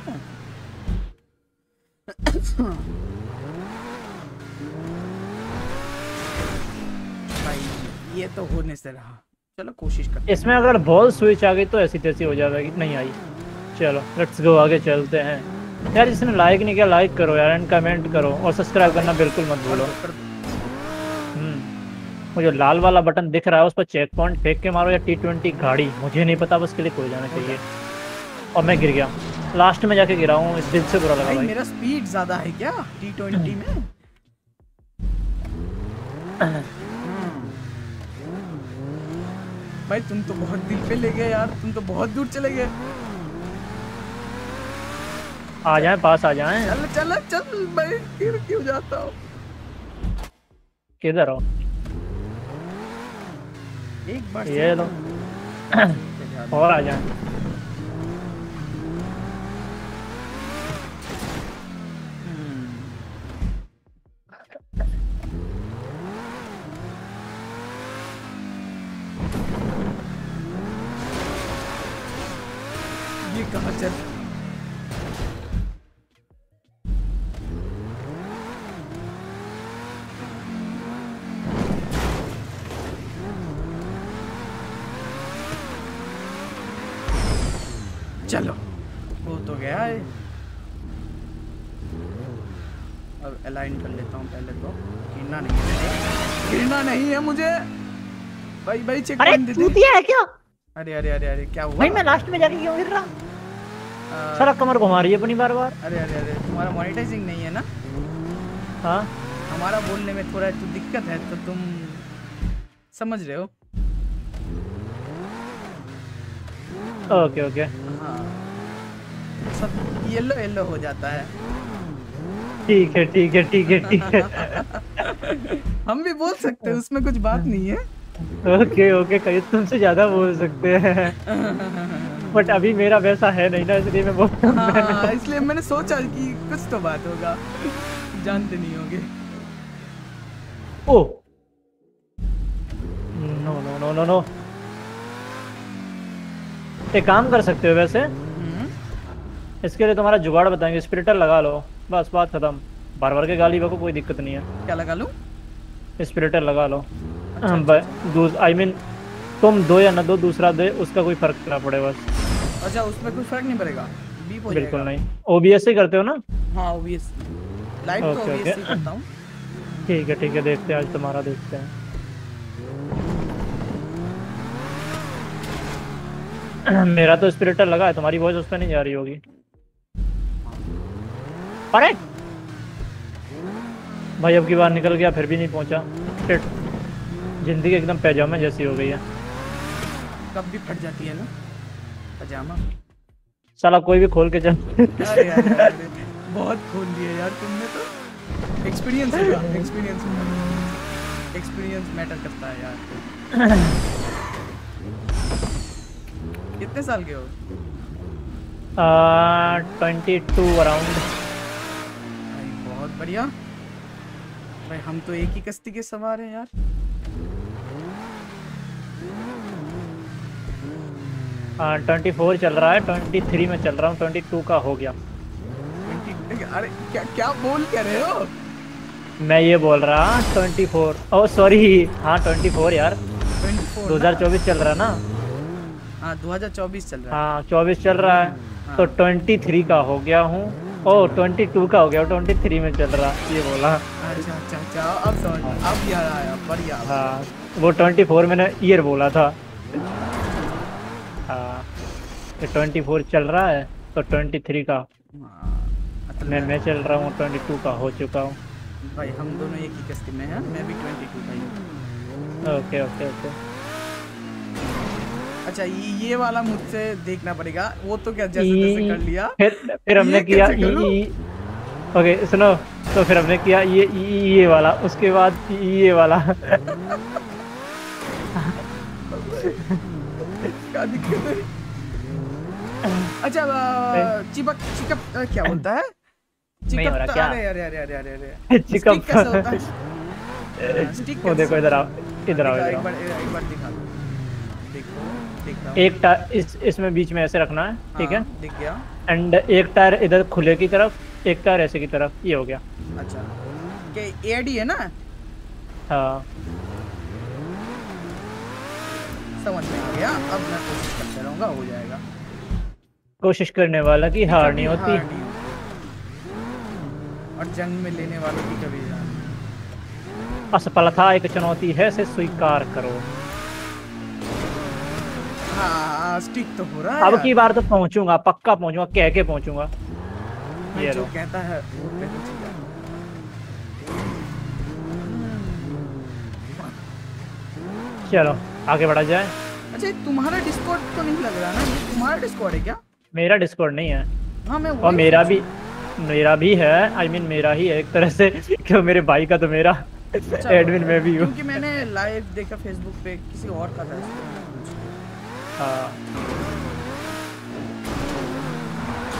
भाई ये तो होने से रहा। चलो कोशिश करते इसमें अगर बॉल स्विच आ गई तो ऐसी तैसी हो जाएगी। नहीं आई। चलो लेट्स गो आगे चलते हैं। यार जिसने लाइक नहीं किया लाइक करो यार एंड कमेंट करो और सब्सक्राइब करना बिल्कुल मत भूलो। हम्म वो जो लाल वाला बटन दिख रहा है उस पर चेक पॉइंट फेंक के मारो या टी ट्वेंटी गाड़ी मुझे नहीं पता बस क्लिक हो जाना चाहिए। और मैं गिर गया। लास्ट में जाके गिरा हूँ इस दिल से बुरा लगा भाई भाई। मेरा स्पीड ज़्यादा है क्या टी ट्वेंटी में? [CLEARS THROAT] भाई तुम तो बहुत दिल पे ले गए यार तुम तो बहुत दूर चले गए। आ जाए पास आ जाए। चल चल चल भाई गिर क्यों जाता हूँ? किधर हो? एक बार ये लो। [COUGHS] और आ जाए। ये कहाँ चलो है मुझे। भाई भाई चेक अरे पॉइंट दे दे। चूतिया है क्या? अरे अरे अरे अरे क्या हुआ? भाई मैं लास्ट में जाके क्यों गिर रहा? आ, सारा कमर घुमा रही है अपनी बार बार। अरे अरे अरे तुम्हारा मोनेटाइजिंग नहीं है ना? हाँ? हमारा बोलने में थोड़ा तो दिक्कत है तो तुम समझ रहे हो? Okay okay. हाँ। सब येलो येलो हो जाता है। ठीक है ठीक है ठीक है ठीक है। [LAUGHS] हम भी बोल सकते हैं उसमें कुछ बात नहीं है। ओके ओके कई तुमसे ज़्यादा बोल सकते हैं। बट अभी मेरा वैसा है नहीं ना इसलिए मैं बोल हाँ। इसलिए मैंने सोचा कि कुछ तो बात होगा। जानते नहीं होगे। ओ। No no no no no एक काम कर सकते हो वैसे। हम्म, इसके लिए तुम्हारा जुगाड़ बताएँगे स्पिरिटर लगा लो। बस बात खत्म। बार बार के गाली को कोई दिक्कत नहीं है। क्या लगा लूँ? स्पिरिटर लगा लो। आई मीन तुम दो या न दो दूसरा दे उसका कोई फ़र्क ना पड़े बस। अच्छा उसमें कोई फ़र्क नहीं पड़ेगा। हो बिल्कुल नहीं। ओबीएस ही करते हो ना? हाँ ऑब्वियस लाइव तो ऑब्वियस okay. करता हूँ। ठीक है ठीक है देखते हैं आज तुम्हारा देखते हैं। [CLEARS THROAT] मेरा तो स्पिरिटर लगा है तुम्हारी वॉइस उस पर नहीं जा रही होगी। अरे! भाई अब की बार निकल गया फिर भी नहीं पहुँचा। Shit. ज़िंदगी एकदम पैजामा जैसी हो गई है। कब भी फट जाती है ना? पजामा। साला कोई भी खोल के चल बहुत खोल दिया यार तुमने तो। एक्सपीरियंस होगा एक्सपीरियंस एक्सपीरियंस मैटर करता है यार। कितने साल के हो? ट्वेंटी टू अराउंड बहुत बढ़िया। भाई हम तो एक ही कश्ती के सवार हैं यार। ट्वेंटी फोर चल रहा है ट्वेंटी थ्री में चल रहा हूँ ट्वेंटी टू का हो गया। अरे क्या क्या बोल क्या रहे हो? मैं ये बोल रहा ट्वेंटी फोर ओ सॉरी हाँ ट्वेंटी फोर यार। दो हज़ार चौबीस चल रहा है ना? हाँ 2024 चल रहा है। हाँ चौबीस चल रहा है। तो ट्वेंटी थ्री का हो गया हूँ। ओ ट्वेंटी टू का हो गया ट्वेंटी थ्री में चल रहा ये बोला। अच्छा अच्छा अच्छा अब समझ अब याद आया बढ़िया। हाँ वो ट्वेंटी फोर मैंने ईयर बोला था। हाँ ट्वेंटी फोर चल रहा है तो ट्वेंटी थ्री का। हाँ, मैं मैं चल रहा हूँ ट्वेंटी टू का हो चुका हूँ। भाई हम दोनों एक ही कश्ती में हैं मैं भी 22 भाई हूँ। Okay okay okay. अच्छा ये ये वाला मुझसे देखना पड़ेगा। वो तो क्या जैसे तैसे कर लिया। फिर फिर हमने किया ओके सुनो। तो फिर हमने किया ये ये वाला। उसके बाद ये वाला। क्या दिक्कत है? अच्छा चिपक चिकप क्या होता है? नहीं हो रहा, चिकप क्या? अरे अरे अरे अरे अरे। अरे [LAUGHS] चिकप। कैसे होता है? [LAUGHS] स्टिक देखो इधर आओ इधर आओ एक बार एक बार दिखा। दो। एक टायर इस इसमें बीच में ऐसे रखना है ठीक है? हाँ, दिख गया। एंड एक टायर इधर खुले की तरफ़ एक टायर ऐसे की तरफ़ ये हो गया। अच्छा। के एडी है ना? हाँ। समझ में आ गया। अब मैं कोशिश करता रहूँगा हो जाएगा। कोशिश करने वाला की हार नहीं होती। हार नहीं और जंग में लेने वालों की कभी। असफलता एक चुनौती है से स्वीकार करो। हाँ स्टिक तो हो रहा है अब की बार तो पहुंचूँगा पक्का पहुंचूँगा कह के पहुंचूँगा। ये जो कहता है वो कहना चाहिए चलो आगे बढ़ा जाए। अच्छा तुम्हारा डिस्कॉर्ड तो नहीं लग रहा ना? ये तुम्हारा डिस्कॉर्ड है क्या? मेरा डिस्कॉर्ड नहीं है। हाँ मैं और मेरा भी मेरा भी है। आई I मीन mean, मेरा ही है एक तरह से क्यों मेरे भाई का तो मेरा। अच्छा, एडमिन में भी हूँ। क्योंकि मैंने लाइव देखा फेसबुक पे किसी और का था हाँ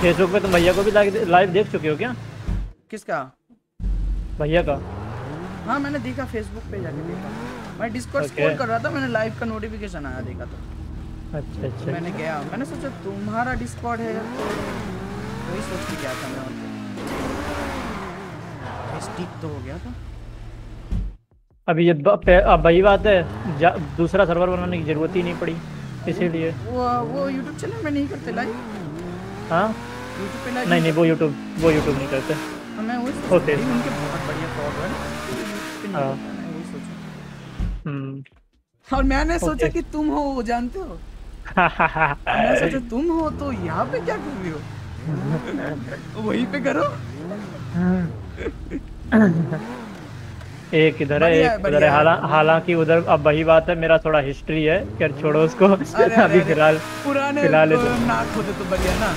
फेसबुक पे तुम भैया को भी लाइव देख चुके हो क्या? किसका? भैया का। हाँ मैंने देखा फेसबुक पे जाके देखा। मैं डिस्कॉर्ड Okay. स्क्रॉल कर रहा था मैंने लाइव का नोटिफिकेशन आया देखा तो। अच्छा अच्छा मैंने गया। मैंने सोचा तुम्हारा डिस्कॉर्ड है तो वही सोच के क्या था मैं स्टिक तो हो गया था। अभी ये अब वही बात है दूसरा सर्वर बनाने की ज़रूरत ही नहीं पड़ी। इसीलिए। वो वो यूट्यूब चैनल में नहीं करते लाइव हाँ? यूट्यूब पे लाइव नहीं नहीं वो यूट्यूब वो यूट्यूब नहीं करते। हाँ, मैं वही होते। हूँ, उनके बहुत बढ़िया फॉलोअर है। हाँ। मैं वही सोचा हम्म। और मैंने सोचा कि तुम हो वो जानते हो? मैं [LAUGHS] सोचा तुम हो तो यहाँ पे क्या कर रही हो? [LAUGHS] वहीं पे करो। [LAUGHS] एक इधर है एक उधर है। है। हालाँकि उधर अब वही बात है मेरा थोड़ा हिस्ट्री है खैर छोड़ो उसको। अभी फ़िलहाल फ़िलहाल तो इधर- तो बढ़िया ना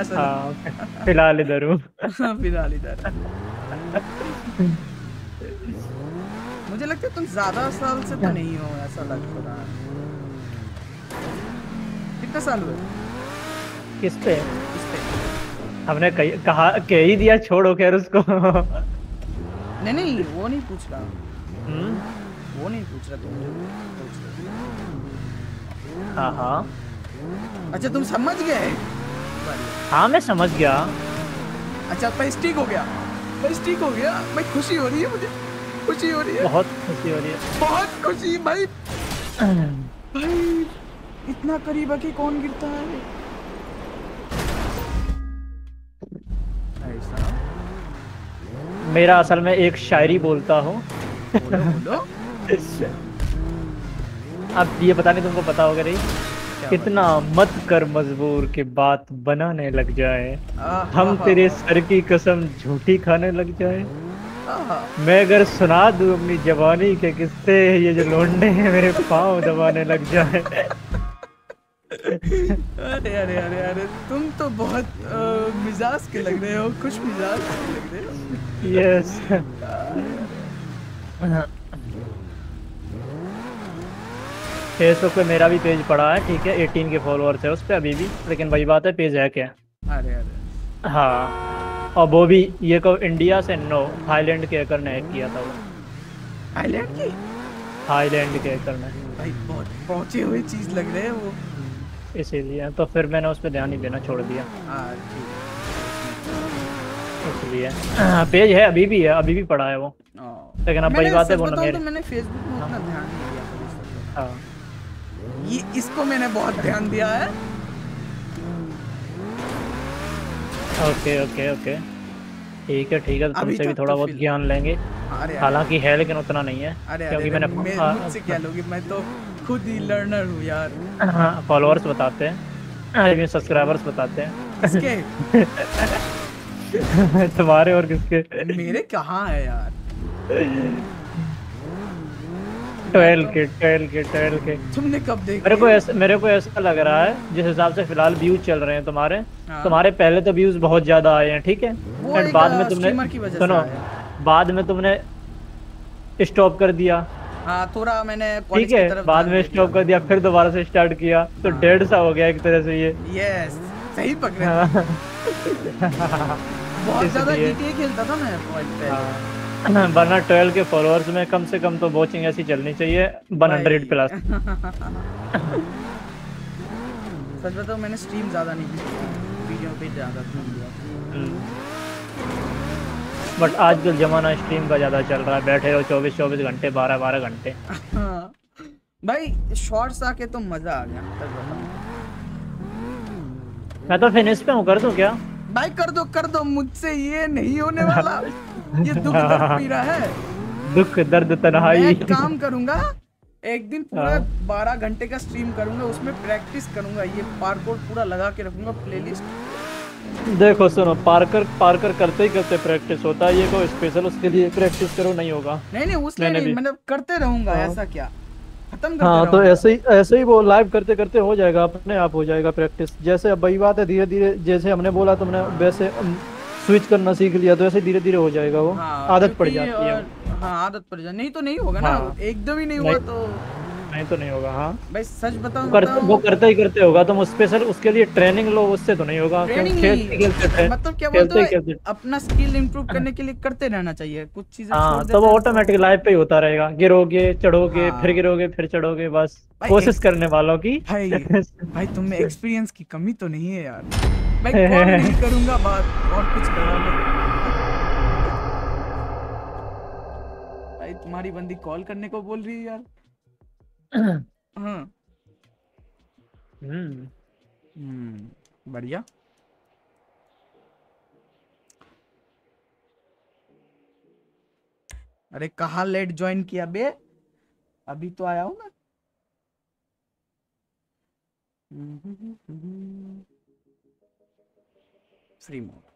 ऐसा हाँ फ़िलहाल इधर हूँ फ़िलहाल इधर। मुझे लगता है तुम ज़्यादा साल से तो नहीं हो ऐसा लग रहा है। कितने साल हुए? किस पे? इस पे। हमने कही कहा कह ही दिया छोड़ो खैर उसको। नहीं नहीं वो नहीं पूछ रहा। हम्म, वो नहीं पूछ रहा तुम जो पूछ रहे हाँ हाँ। अच्छा तुम समझ गए? हाँ मैं समझ गया। अच्छा भाई स्टिक हो गया। भाई स्टिक हो गया। भाई खुशी हो रही है मुझे। खुशी हो रही है। बहुत खुशी हो रही है। बहुत खुशी भाई। भाई इतना करीब आके कौन गिरता है? साहब मेरा असल में एक शायरी बोलता हूँ। अब ये पता नहीं तुमको पता होगा नहीं। कितना मत कर मजबूर के बात बनाने लग जाए। हम तेरे सर की कसम झूठी खाने लग जाए। मैं अगर सुना दूँ अपनी जवानी के किस्से ये जो लोंडे हैं मेरे पाँव दबाने लग जाए। अरे अरे अरे अरे तुम तो बहुत मिजाज के लग रहे हो कुछ मिजाज के लग रहे हो। यस फेसबुक पे मेरा भी पेज पड़ा है ठीक है? 18 के फॉलोअर्स है उस पर अभी भी लेकिन वही बात है पेज है क्या? अरे अरे। हाँ। और वो भी ये को इंडिया से नो थाईलैंड के हैकर ने हैक किया था वो। थाईलैंड की? थाईलैंड के हैकर ने। भाई बहुत पहुँचे हुए चीज़ लग रहे हैं वो। इसीलिए तो फिर मैंने उस पर ध्यान ही देना छोड़ दिया। हाँ ठीक इसलिए। पेज है अभी भी है अभी भी पड़ा है वो। हाँ। लेकिन अब वही बात है सच वो ना मेरे। तो मैंने फेसबुक में उतना ध्यान नहीं दिया हाँ। ये इसको मैंने बहुत ध्यान दिया है। Okay okay okay. ठीक है ठीक है तो तुमसे भी थोड़ा तो बहुत ज्ञान लेंगे। हालाँकि है लेकिन उतना नहीं है क्योंकि मैंने मैं हाँ, मुझसे क्या लोगे? मैं तो खुद ही लर्नर हूँ यार। हाँ फॉलोअर्स बताते हैं। आई मीन सब्सक्राइबर्स बताते हैं। इसके [LAUGHS] [LAUGHS] तुम्हारे और किसके? मेरे कहाँ है यार? ट्वेल्व के ट्वेल्व के ट्वेल्व के। तुमने कब देखा मेरे को ऐसा मेरे को ऐसा लग रहा है जिस हिसाब से फ़िलहाल व्यूज़ चल रहे हैं तुम्हारे हाँ। तुम्हारे पहले तो व्यूज़ बहुत ज़्यादा आए हैं ठीक है? एंड बाद में तुमने सुनो बाद में तुमने स्टॉप कर दिया। हाँ थोड़ा मैंने ठीक है बाद में स्टॉप कर दिया फिर दोबारा से स्टार्ट किया तो हाँ। डेढ़ सा हो गया एक तरह से ये। यस सही पकड़े [LAUGHS] बहुत ज़्यादा GTA खेलता था मैं पहले हाँ। [CLEARS THROAT] वरना ट्वेल्व के फॉलोअर्स में कम से कम तो वॉचिंग ऐसी चलनी चाहिए वन हंड्रेड प्लस सच बताओ मैंने स्ट्रीम ज़्यादा नहीं की वीडियो पे ज़्यादा ध्यान दिया। बट आजकल जमाना स्ट्रीम का ज़्यादा चल रहा है बैठे हो चौबीस चौबीस घंटे बारह बारह घंटे। [LAUGHS] भाई शॉर्ट्स आके तो मज़ा आ गया मैं तो फिनिश पे हूँ कर दूँ क्या? भाई कर दो कर दो मुझसे ये नहीं होने वाला। ये दुख दर्द [LAUGHS] पीड़ा है। दुख दर्द मैं तन्हाई एक काम करूँगा एक दिन पूरा हाँ। बारह घंटे का स्ट्रीम करूँगा उसमें प्रैक्टिस करूँगा ये पार्कोर पूरा लगा के रखूँगा प्लेलिस्ट देखो सुनो पार्कर पार्कर करते ही करते प्रैक्टिस होता है ये कोई स्पेशल उसके लिए प्रैक्टिस करो नहीं होगा। नहीं नहीं नहीं भी। मतलब करते रहूँगा हाँ। ऐसा क्या? खत्म कर हाँ तो ऐसे ही ऐसे ही वो लाइव करते करते हो जाएगा अपने आप हो जाएगा प्रैक्टिस जैसे अब वही बात है धीरे धीरे जैसे हमने बोला तुमने वैसे स्विच करना सीख लिया तो ऐसे धीरे धीरे हो जाएगा वो। हाँ, आदत पड़ जाती है हाँ आदत पड़ जाए नहीं तो नहीं होगा ना हाँ। एकदम ही नहीं हुआ तो नहीं तो नहीं होगा हाँ। भाई सच बताऊँ कर, बताऊँ, वो करते ही करते होगा तुम स्पेशल उसके लिए ट्रेनिंग लो उससे तो नहीं होगा खेलते खेलते मतलब क्या बोलते ही हो अपना स्किल इंप्रूव करने के लिए करते रहना चाहिए कुछ चीज़ें हाँ तो वो ऑटोमेटिक लाइव पे ही होता रहेगा गिरोगे चढ़ोगे हाँ। फिर गिरोगे फिर चढ़ोगे बस कोशिश करने वालों की। भाई [LAUGHS] भाई तुम एक्सपीरियंस की कमी तो नहीं है यार। मैं [LAUGHS] नहीं करूँगा बात और कुछ करा भाई तुम्हारी बंदी कॉल करने को बोल रही है यार। हाँ हम्म। हम्म। बढ़िया। अरे, कहाँ लेट ज्वाइन किया बे? अभी तो आया हूँ ना फ्री मोड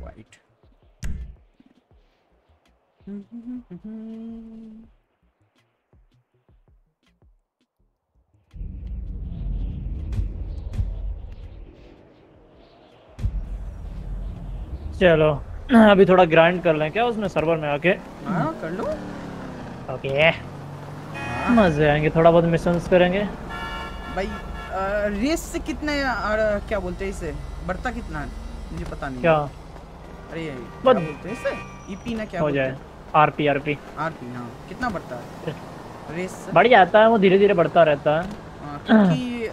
वाइट चलो अभी थोड़ा ग्राइंड कर लें क्या उसमें सर्वर में आके? हाँ कर लो। ओके मज़े आएँगे थोड़ा बहुत मिशंस करेंगे। भाई अ, रेस से कितने अ, क्या बोलते हैं इसे? बढ़ता कितना है? मुझे पता नहीं। क्या? अरे ये क्या बोलते हैं इसे? ईपी ना क्या हो जाए। आरपी आरपी आरपी हाँ। कितना बढ़ता है? रेस बढ़ जाता है वो धीरे धीरे बढ़ता रहता है। हाँ, क्योंकि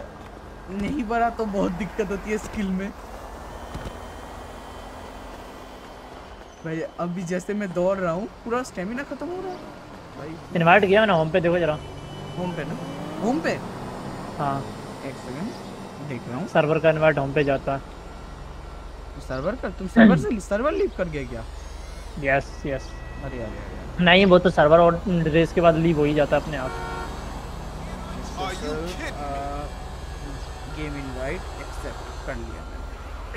नहीं बढ़ा तो बहुत दिक्कत होती है स्किल में। भाई अभी जैसे मैं दौड़ रहा हूँ पूरा स्टेमिना खत्म हो रहा है। भाई इनवाइट किया मैंने होम पे देखो जरा। होम पे ना? होम पे? हाँ। एक सेकंड देख रहा हूँ। सर्वर का इनवाइट होम पे जाता है। सर्वर पर तुम सर्वर से [CLEARS THROAT] सर्वर लीव कर गए क्या? यस यस अरे अरे अरे नहीं वो तो सर्वर और रेस के बाद लीव हो ही जाता है अपने आप? गेम इनवाइट एक्सेप्ट कर लिया मैंने।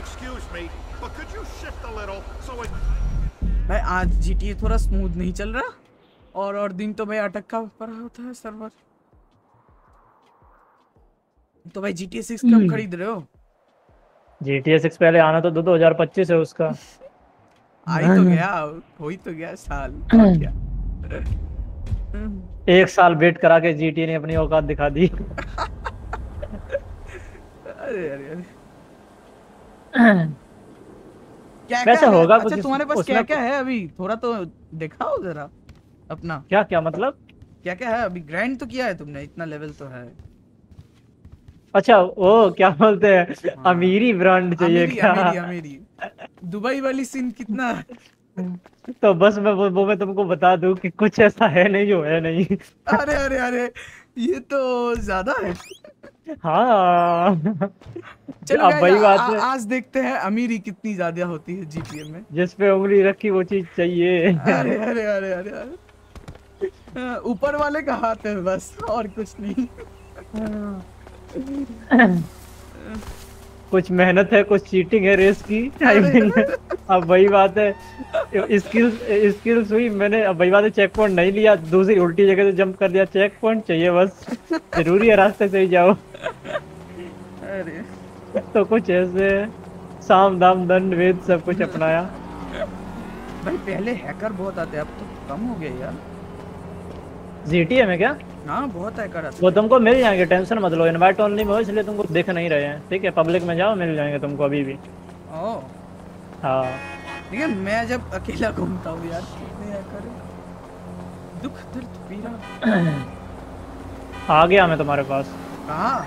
Excuse me, but could you shift a little so I भाई आज जीटीए थोड़ा स्मूथ नहीं चल रहा? और और दिन तो भाई अटका पड़ा होता है सर्वर तो भाई जीटीए 6 कब हम्म। खरीद रहे हो? टी एस पहले आना तो दो दो हज़ार पच्चीस है उसका। [LAUGHS] आई तो गया हो ही तो गया साल क्या? [LAUGHS] एक साल वेट करा के जीटी ने अपनी औकात दिखा दी। अरे अरे अरे। [CLEARS THROAT] क्या वैसे क्या होगा अच्छा तुम्हारे पास क्या क्या है अभी? थोड़ा तो दिखाओ जरा अपना। क्या क्या मतलब? क्या क्या है? अभी ग्रैंड तो किया है तुमने इतना लेवल तो है। अच्छा वो क्या बोलते हैं? अमीरी ब्रांड चाहिए अमीरी क्या? अमीरी अमीरी। दुबई वाली सीन कितना? तो बस मैं वो, वो मैं तुमको बता दूँ कि कुछ ऐसा है नहीं जो है नहीं। अरे अरे अरे ये तो ज़्यादा है। हाँ। चलो अब वही बात है। आज देखते हैं अमीरी कितनी ज़्यादा होती है जीपीएम में। जिस पे उंगली रखी वो चीज़ चाहिए। अरे अरे अरे अरे अरे। हाँ, ऊपर वाले का हाथ है बस और कुछ नहीं। कुछ मेहनत है कुछ चीटिंग है रेस की। आई मीन अब वही बात है। स्किल्स स्किल्स हुई मैंने अब वही बात है चेक पॉइंट नहीं लिया दूसरी उल्टी जगह से जंप कर दिया चेक पॉइंट चाहिए बस। ज़रूरी है रास्ते से ही जाओ। अरे। तो कुछ ऐसे साम दाम दंड वेद सब कुछ अपनाया। भाई पहले हैकर बहुत आते अब तो कम हो गए यार। जीटीए में क्या? हाँ बहुत हैकर आते वो तुमको मिल जाएँगे टेंशन मत लो इनवाइट ओनली में हो इसलिए तुमको दिख नहीं रहे हैं। ठीक है पब्लिक में जाओ मिल जाएँगे तुमको अभी भी। ओ। हाँ। ठीक है मैं जब अकेला घूमता हूँ यार कितने हैकर हैं। दुख दर्द पीड़ा। [CLEARS THROAT] आ गया मैं तुम्हारे पास। कहाँ?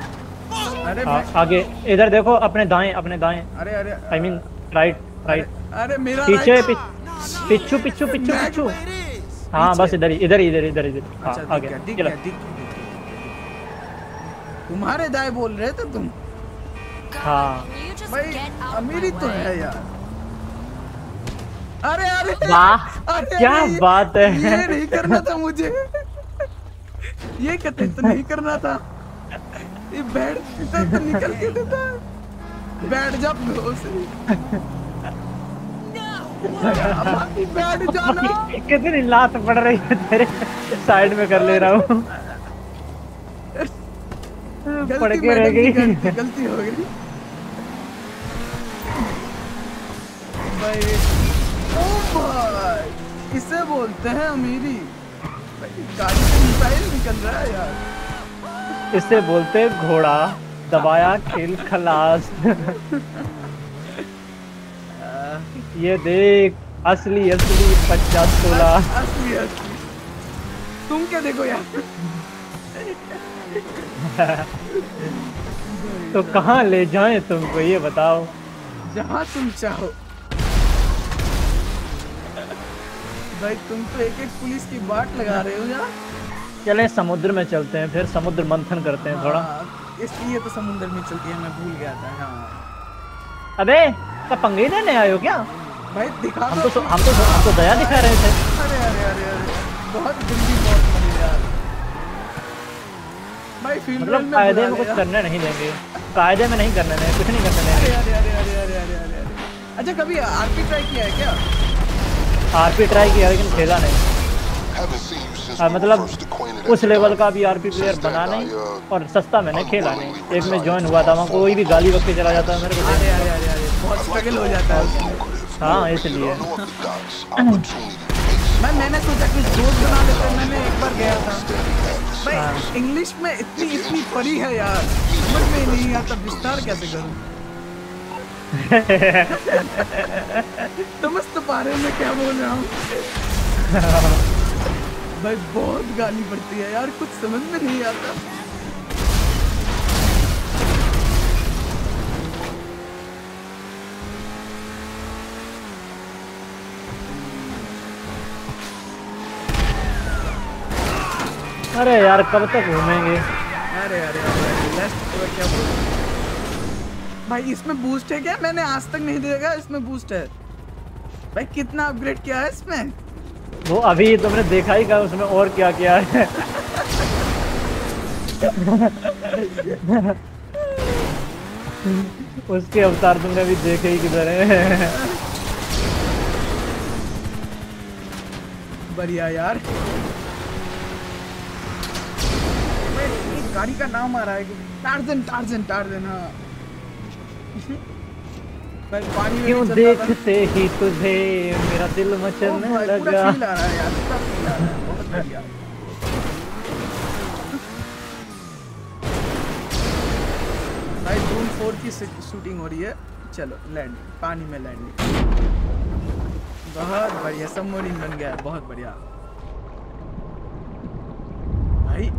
अरे आ, आगे इधर देखो अपने दाएँ अपने दाएँ। अरे अरे आई मीन राइट राइट अरे मेरा पीछे पिच्छू पिच्छू पिच्छू पिच्छू। हाँ बस इधर इधर इधर इधर इधर अच्छा आ गया गया दिख गया दिख गया, तुम्हारे दाएँ बोल रहे थे तुम हाँ भाई अमीरी तो है यार अरे अरे वाह क्या बात है ये नहीं करना था मुझे ये कहते तो नहीं करना था ये बैठ तो, निकल के देता बैठ जा कितनी लात पड़ रही है तेरे साइड में कर ले रहा हूँ पड़ के रह गई गलती हो गई इसे बोलते हैं अमीरी गाड़ी से मिसाइल निकल रहा है यार इसे बोलते घोड़ा, दबाया खेल खलास। [LAUGHS] ये देख असली असली पचास सोलह असली असली। तुम क्या देखो यार तो कहाँ ले जाएँ तुमको ये बताओ। जहाँ तुम चाहो। भाई तुम तो एक एक पुलिस की बाट लगा रहे हो यार। चले समुद्र में चलते हैं फिर समुद्र मंथन करते हैं थोड़ा। हाँ, इसलिए तो समुद्र में चलती है मैं भूल गया था हाँ। अबे तो पंगे लेने आयो क्या? भाई दिखा हम तो हम तो हम तो दया दिखा रहे थे अरे अरे अरे अरे बहुत गंदी मौत मरी यार भाई फ़ील्ड मतलब में कायदे में कुछ करने नहीं देंगे कायदे में नहीं करने देंगे कुछ नहीं करने अरे देंगे अरे अरे अरे अरे अरे अरे अच्छा कभी आरपी ट्राई किया है क्या आरपी ट्राई किया लेकिन खेला नहीं हाँ, we मतलब उस लेवल का भी आरपी प्लेयर बना नहीं uh, और सस्ता मैंने खेला नहीं एक में ज्वाइन हुआ था वहाँ कोई भी गाली के चला जाता है मेरे को अरे अरे अरे अरे बहुत स्ट्रगल हो जाता है हाँ इसलिए। मैं मैंने सोचा कि दोस्त बना लेते मैंने एक बार गया था। भाई इंग्लिश में इतनी इतनी परी है यार। समझ में नहीं आता विस्तार कैसे करूँ। समझ तो पा रहे मैं क्या बोल रहा हूँ। [LAUGHS] भाई बहुत गाली पड़ती है यार कुछ समझ में नहीं आता। अरे यार कब तक घूमेंगे? अरे अरे क्या भाई इसमें बूस्ट है क्या? मैंने आज तक नहीं देखा इसमें बूस्ट है। भाई कितना अपग्रेड किया है इसमें? वो अभी तुमने देखा ही का उसमें और क्या क्या है? उसके अवतार तुमने अभी देखे ही किधर है। बढ़िया यार। गाड़ी का नाम आ रहा है टार्जन टार्जन टार्जन हाँ। क्यों देखते ही तुझे मेरा दिल मचलने लगा। भाई जून फोर की शूटिंग हो रही है। चलो लैंड पानी में लैंड बहुत बढ़िया सबमरीन बन गया बहुत बढ़िया। भाई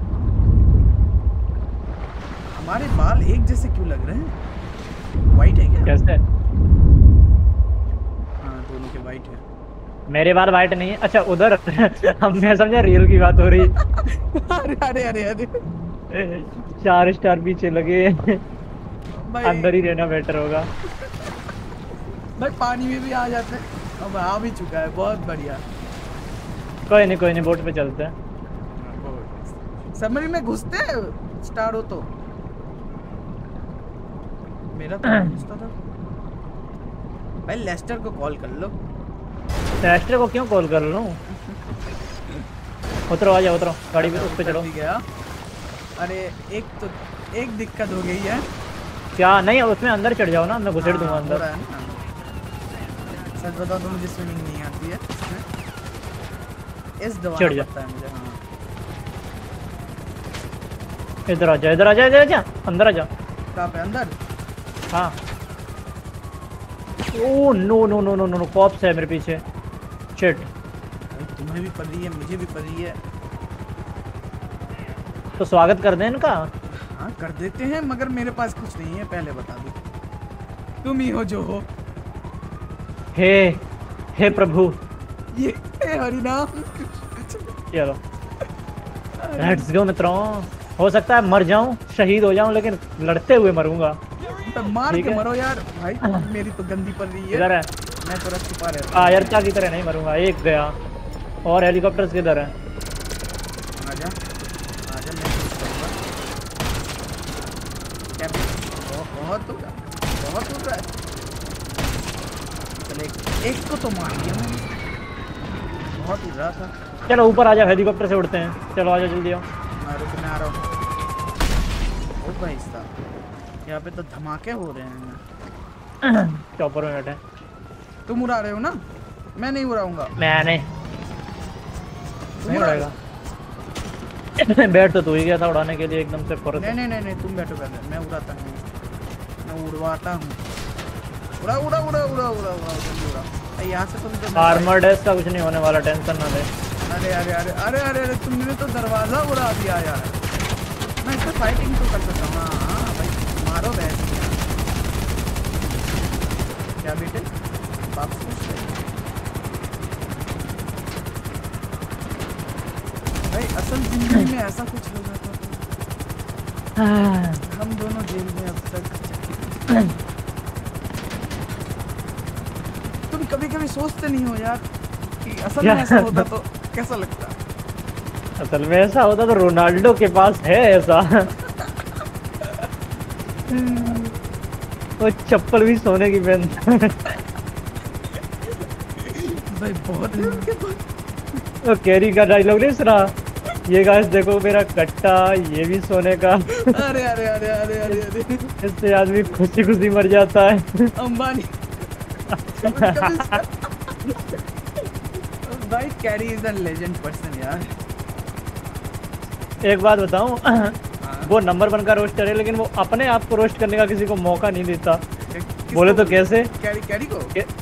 हमारे बाल एक जैसे क्यों लग रहे हैं? वाइट है क्या? कैसे? हाँ दोनों के वाइट है। मेरे बाल वाइट नहीं है। अच्छा उधर। [LAUGHS] हम मैं समझा रियल की बात हो रही। अरे अरे अरे अरे। चार स्टार पीछे लगे। अंदर ही रहना बेटर होगा। भाई पानी में भी आ जाते हैं। अब आ भी चुका है। बहुत बढ़िया। कोई नहीं कोई नहीं बोट पे चलते हैं। सबमरीन में घुसते हैं? स्टार हो तो। मेरा तो [CLEARS THROAT] घुसता था। भाई लेस्टर को कॉल कर लो। टेस्टर को क्यों कॉल कर लूँ? उतरो आ जाओ उतरो। गाड़ी पे उस पे चढ़ो। गया। अरे एक तो एक दिक्कत हो गई है। क्या? नहीं उसमें अंदर चढ़ जाओ ना मैं घुसेड़ दूँगा हाँ, अंदर। सच बताओ तो मुझे स्विमिंग नहीं आती है इस दवा चढ़ जा। पता है मुझे हाँ। इधर आ जा इधर आ जा इधर आ जा। अंदर आ जा। कहाँ पे? अंदर? हाँ। ओ no no no no no no cops है मेरे पीछे। भाई, तुम्हें भी पड़ रही है मुझे भी पड़ रही है। तो स्वागत कर दें इनका? हाँ कर देते हैं मगर मेरे पास कुछ नहीं है पहले बता दो। तुम ही हो जो हो। हे हे प्रभु। ये हे हरिनाम। चलो। लेट्स गो मित्रों। हो सकता है मर जाऊँ शहीद हो जाऊँ लेकिन लड़ते हुए मरूँगा। तो मार के मरो यार। भाई [CLEARS THROAT] मेरी तो गंदी पड़ रही है। इधर है। है मैं तो छुपा रहता आयरता की तरह नहीं मरूँगा। एक गया। और हेलीकॉप्टर्स किधर है? हूँ आजा आजा मैं क्या बहुत हो? रहा बहुत हो रहा है चल एक एक को तो मार दिया मैंने। बहुत उड़ रहा था। चलो ऊपर आ जाओ हेलीकॉप्टर से उड़ते हैं। चलो आ जाओ जल्दी आओ। मैं रुक मैं आ रहा हूँ। ओ भाई यहाँ पे तो धमाके हो रहे हैं। [CLEARS THROAT] चॉपर में बैठे तुम उड़ा रहे हो ना? मैं नहीं उड़ाऊँगा। तुम नहीं। उड़ा। [CLEARS THROAT] बैठ तो तू ही गया था उड़ाने के लिए एकदम से फ़ौरन नहीं नहीं नहीं नहीं तुम बैठो पहले। मैं उड़ाता हूँ। मैं उड़वाता हूँ। उड़ा उड़ा उड़ा उड़ा उड़ा उड़ा उड़ा यहाँ से तुम तो आर्मर्ड है इसका कुछ नहीं होने वाला टेंशन ना ले। अरे अरे अरे अरे अरे अरे तुमने तो दरवाज़ा उड़ा दिया यार। मैं इससे फाइटिंग तो कर सकता हूँ मारो बैठ क्या बेटे? बाप भाई असल ज़िंदगी में ऐसा कुछ हो जाता तो हम दोनों जेल में अब तक तुम कभी कभी सोचते नहीं हो यार कि असल में ऐसा होता तो [LAUGHS] कैसा लगता? असल में ऐसा होता तो रोनाल्डो के पास है ऐसा। वो चप्पल भी सोने की पहनता है भाई बहुत है। वो कैरी का डायलॉग नहीं सुना? ये गाइस देखो मेरा कट्टा ये भी सोने का। अरे अरे अरे अरे अरे अरे। इससे आदमी खुशी खुशी मर जाता है। अंबानी। भाई Carry is a legend person यार। एक बात बताऊँ? वो नंबर वन का रोस्टर है लेकिन वो अपने आप को रोस्ट करने का किसी को मौका नहीं देता। बोले तो कैसे? कैरी कैरी को?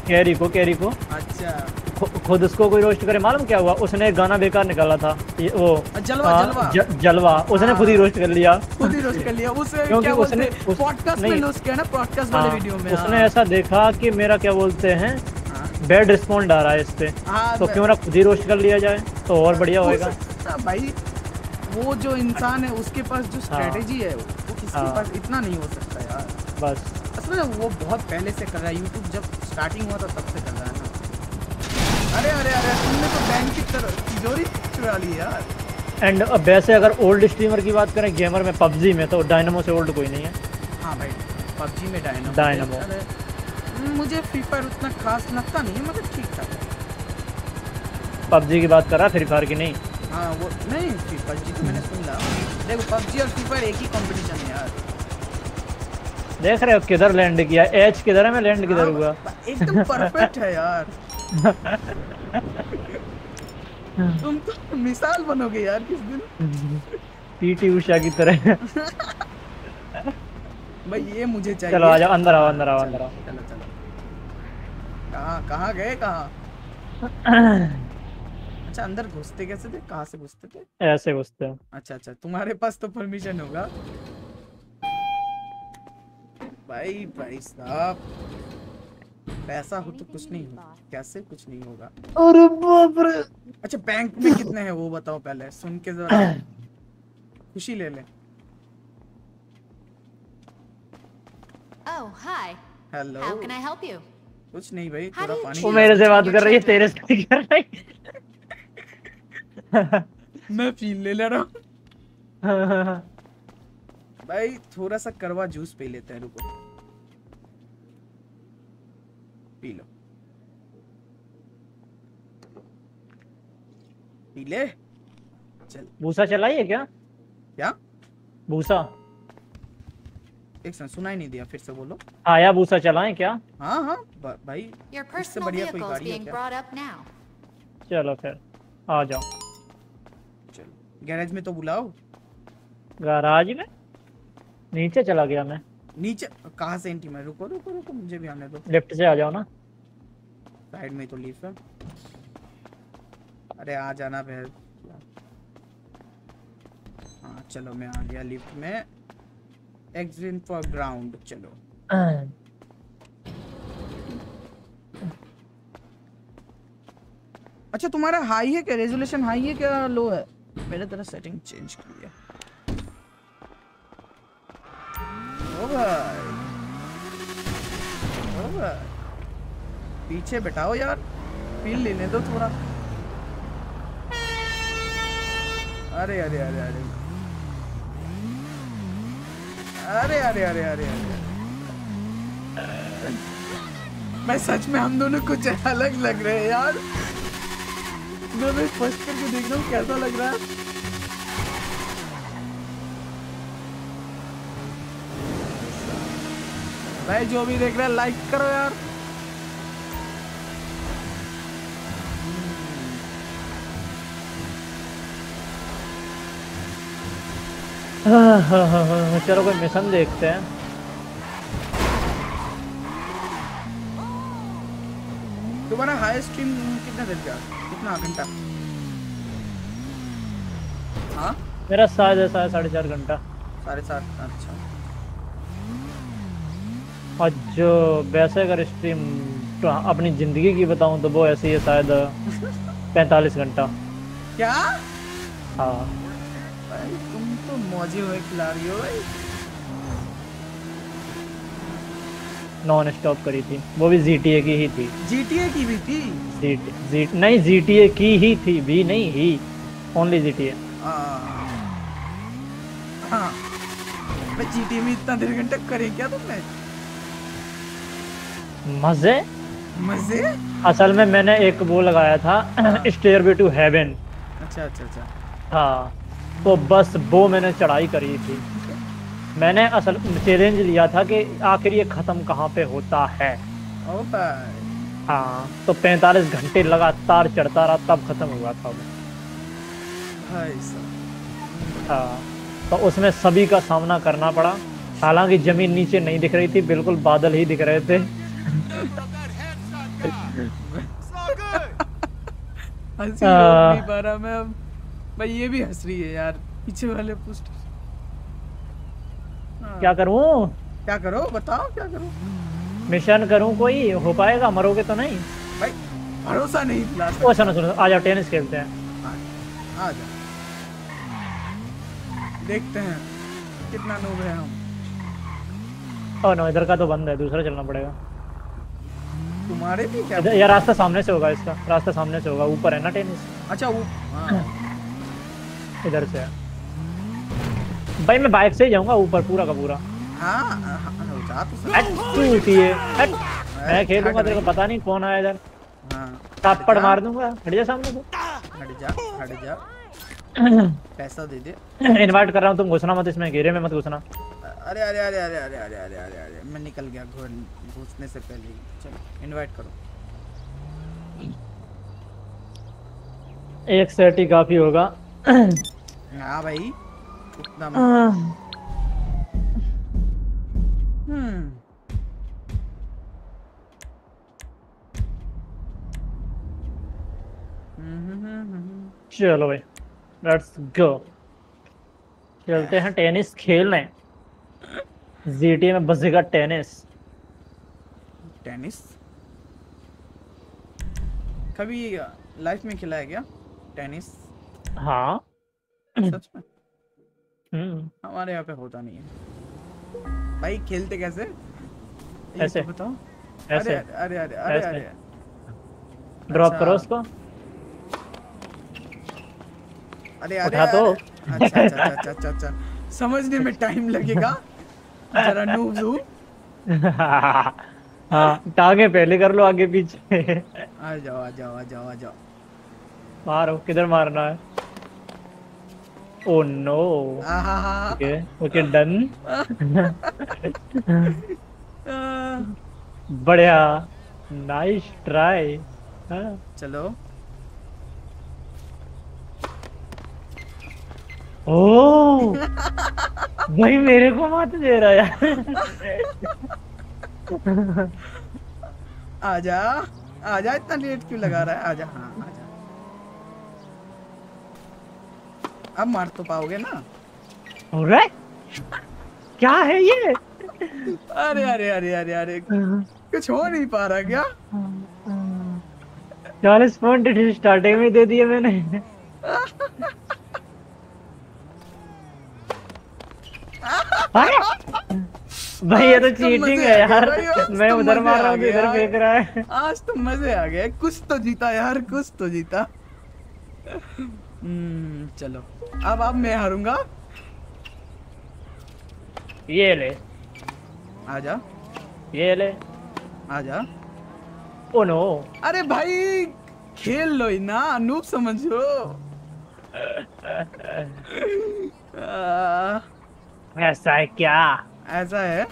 कैरी को कैरी को। अच्छा। खु- खुद उसको कोई रोस्ट करे मालूम क्या हुआ? उसने एक गाना बेकार निकाला था ये वो जलवा, हाँ, जलवा। ज- जलवा। उसने हाँ। खुद ही रोस्ट कर लिया। खुद ही रोस्ट कर लिया। उसे [LAUGHS] क्योंकि क्या उसने- उस- पॉडकास्ट में। रोस्ट किया ना पॉडकास्ट वाले हाँ, वीडियो में उसने हाँ। ऐसा देखा कि मेरा क्या बोलते हैं हाँ। बैड रिस्पॉन्ड आ रहा है इस पे। हाँ, तो क्यों ना खुद ही रोस्ट कर लिया जाए तो और बढ़िया होगा हाँ, भाई। वो जो इंसान है उसके पास जो स्ट्रेटेजी है वो किसी हाँ। पास इतना नहीं हो सकता यार। बस। असल में वो बहुत पहले से कर रहा है यूट्यूब जब स्टार्टिंग हुआ था तब से कर रहा है ना। अरे अरे अरे तुमने तो बैंक की तिजोरी चुरा ली यार। एंड अब वैसे अगर ओल्ड स्ट्रीमर की बात करें गेमर में पबजी में तो डायनामो से ओल्ड कोई नहीं है। हाँ भाई पबजी में डायनामो डायनामो। मुझे फ्री फायर उतना खास लगता नहीं है मतलब ठीक ठाक पबजी की बात कर रहा फ्री फायर की नहीं। हाँ वो नहीं पबजी तो मैंने सुन लिया। देखो पबजी और फ्री फायर एक ही कंपटीशन है यार। देख रहे हो किधर लैंड किया? एच किधर है? मैं लैंड किधर हाँ, हुआ? एकदम परफेक्ट है यार। तुम तो मिसाल बनोगे यार किस दिन? पीटी उषा की तरह। भाई ये मुझे चाहिए। चलो आ जाओ अंदर आओ अंदर आओ अंदर आओ। चलो चलो। कहाँ कहाँ गए कहाँ? [CLEARS THROAT] अच्छा अंदर घुसते कैसे थे? कहाँ से घुसते थे? ऐसे घुसते हैं। अच्छा अच्छा तुम्हारे पास तो परमिशन होगा। भाई भाई साहब पैसा हो तो कुछ नहीं होगा। कैसे कुछ नहीं होगा? अरे बाप रे। अच्छा बैंक में कितने हैं वो बताओ पहले सुन के जरा। खुशी ले ले। Oh, hi. Hello How can I help you? कुछ नहीं भाई थोड़ा पानी वो मेरे से बात कर रही है तेरे से कर रही मैं फील ले ले रहा हूँ। भाई थोड़ा सा करवा जूस पी लेते हैं रुको। P low. पी ले। चल। भूसा चलाई है क्या? क्या? भूसा। एक सेकंड सुनाई नहीं दिया फिर से बोलो। आया भूसा चलाएँ क्या? हाँ हाँ भाई इससे बढ़िया कोई गाड़ी है क्या? brought up now. चलो फिर आ जाओ। गैरेज में तो बुलाओ। गैराज में? नीचे चला गया मैं। नीचे कहाँ से एंट्री में रुको रुको रुको मुझे भी आने दो। लेफ़्ट से आ जाओ ना। साइड में तो लीफ है। अरे आ जाना फिर। हाँ चलो मैं आ गया लिफ्ट में। एग्जिट फॉर ग्राउंड चलो। अच्छा तुम्हारा हाई है क्या? रेजोल्यूशन हाई है क्या? लो है? मैंने तेरा सेटिंग चेंज की है। ओ भाई ओ भाई पीछे बैठाओ यार। फील लेने दो थोड़ा। अरे अरे अरे अरे। अरे अरे अरे अरे अरे। मैं सच में हम दोनों कुछ अलग लग रहे हैं यार। मैं मैं फ़र्स्ट करके देख रहा हूँ, कैसा लग रहा है। भाई, जो भी देख रहे हैं लाइक करो यार। [LAUGHS] चलो, कोई मिशन देखते हैं। हाई स्ट्रीम कितना देर का? कितना घंटा? हाँ? मेरा शायद है शायद साढ़े चार घंटा। साढ़े सात? अच्छा। और जो वैसे अगर स्ट्रीम तो अपनी ज़िंदगी की बताऊँ तो वो ऐसी है शायद पैंतालीस घंटा। क्या? हाँ। भाई तुम तो मौजे हुए खिलाड़ी हो भाई। नॉन स्टॉप करी थी। वो भी जीटीए की ही थी। GTA की भी थी? जी जी नहीं जीटीए की ही थी। भी नहीं ही। ओनली जी हाँ। मैं में इतना देर घंटा करे क्या तुमने? मज़े? मज़े? असल में मैंने एक वो लगाया था स्टेयर टू हेवन अच्छा अच्छा अच्छा। हाँ। तो बस वो मैंने चढ़ाई करी थी। मैंने असल चैलेंज लिया था कि आखिर ये ख़त्म कहाँ पे होता है। हाँ। तो 45 घंटे लगातार चढ़ता रहा तब ख़त्म हुआ था वो। हाँ तो उसमें सभी का सामना करना पड़ा। हालाँकि ज़मीन नीचे नहीं दिख रही थी बिल्कुल बादल ही दिख रहे थे। [LAUGHS] हँसी नहीं पा रहा मैं अब भाई ये भी हंस रही है यार पीछे वाले पोस्ट क्या करूँ? क्या करो? बताओ क्या करो? मिशन करूँ कोई? हो पाएगा? मरोगे तो नहीं। भाई भरोसा नहीं लास्ट ओ सुनो सुनो आ जाओ टेनिस खेलते हैं। आ जा देखते हैं कितना नूब है हम। ओ नो इधर का तो बंद है दूसरा चलना पड़ेगा। तुम्हारे भी क्या यार रास्ता सामने से होगा इसका। रास्ता सामने से होगा ऊपर है ना टेनिस? अच्छा वो हाँ। इधर से है। भाई मैं बाइक से ही जाऊँगा ऊपर पूरा का पूरा। हाँ हाँ, जा तो सही। होती है हट मैं खेलूँगा तेरे को पता नहीं कौन आया इधर हाँ। थप्पड़ मार दूँगा हट जा सामने से। हट जा हट जा। [CLEARS THROAT] पैसा दे दे। इनवाइट कर रहा हूँ तुम घुसना मत इसमें घेरे में मत घुसना। अरे अरे अरे अरे अरे अरे अरे अरे अरे मैं निकल गया घुसने से पहले चलो इनवाइट करो। एक सेट ही काफ़ी होगा। [CLEARS THROAT] हाँ भाई। उतना हम्म हम्म, चलो भाई लेट्स गो चलते हैं टेनिस खेलने जीटीए में बजेगा टेनिस। टेनिस? कभी लाइफ में खेला है क्या? टेनिस? हाँ। सच में? हमारे यहाँ पे होता नहीं है। भाई खेलते कैसे? ये तो ऐसे। बताओ ऐसे। अरे अरे अरे अरे ऐसे। अरे। ड्रॉप अच्छा। करो उसको। अरे अरे उठा तो। अरे। अच्छा अच्छा अच्छा अच्छा अच्छा समझने में टाइम लगेगा। जरा नूब हूँ [LAUGHS] हाँ टांगे पहले कर लो आगे पीछे। आ जाओ आ जाओ आ जाओ आ जाओ। मारो किधर मारना है? ओ no aha okay okay done बढ़िया नाइस ट्राई चलो। ओ भाई मेरे को मत दे रहा यार। आजा आजा इतना लेट क्यों लगा रहा है? आजा हाँ आजा। अब मार तो पाओगे ना। ऑलराइट क्या है ये? अरे अरे अरे अरे अरे कुछ हो नहीं पा रहा क्या? चालीस पॉइंट स्टार्टिंग में दे दिए मैंने। अरे! भाई ये तो तो चीटिंग है यार। मैं तो उधर मार रहा हूँ इधर फेंक रहा है। आज तो मज़े आ गए। कुछ तो जीता यार कुछ तो जीता। हम्म चलो। अब अब मैं हारूँगा। ये ले। आजा ये ले। आजा ओ नो। अरे भाई खेल लो ही ना अनूप समझो। [LAUGHS] ऐसा है क्या? ऐसा है।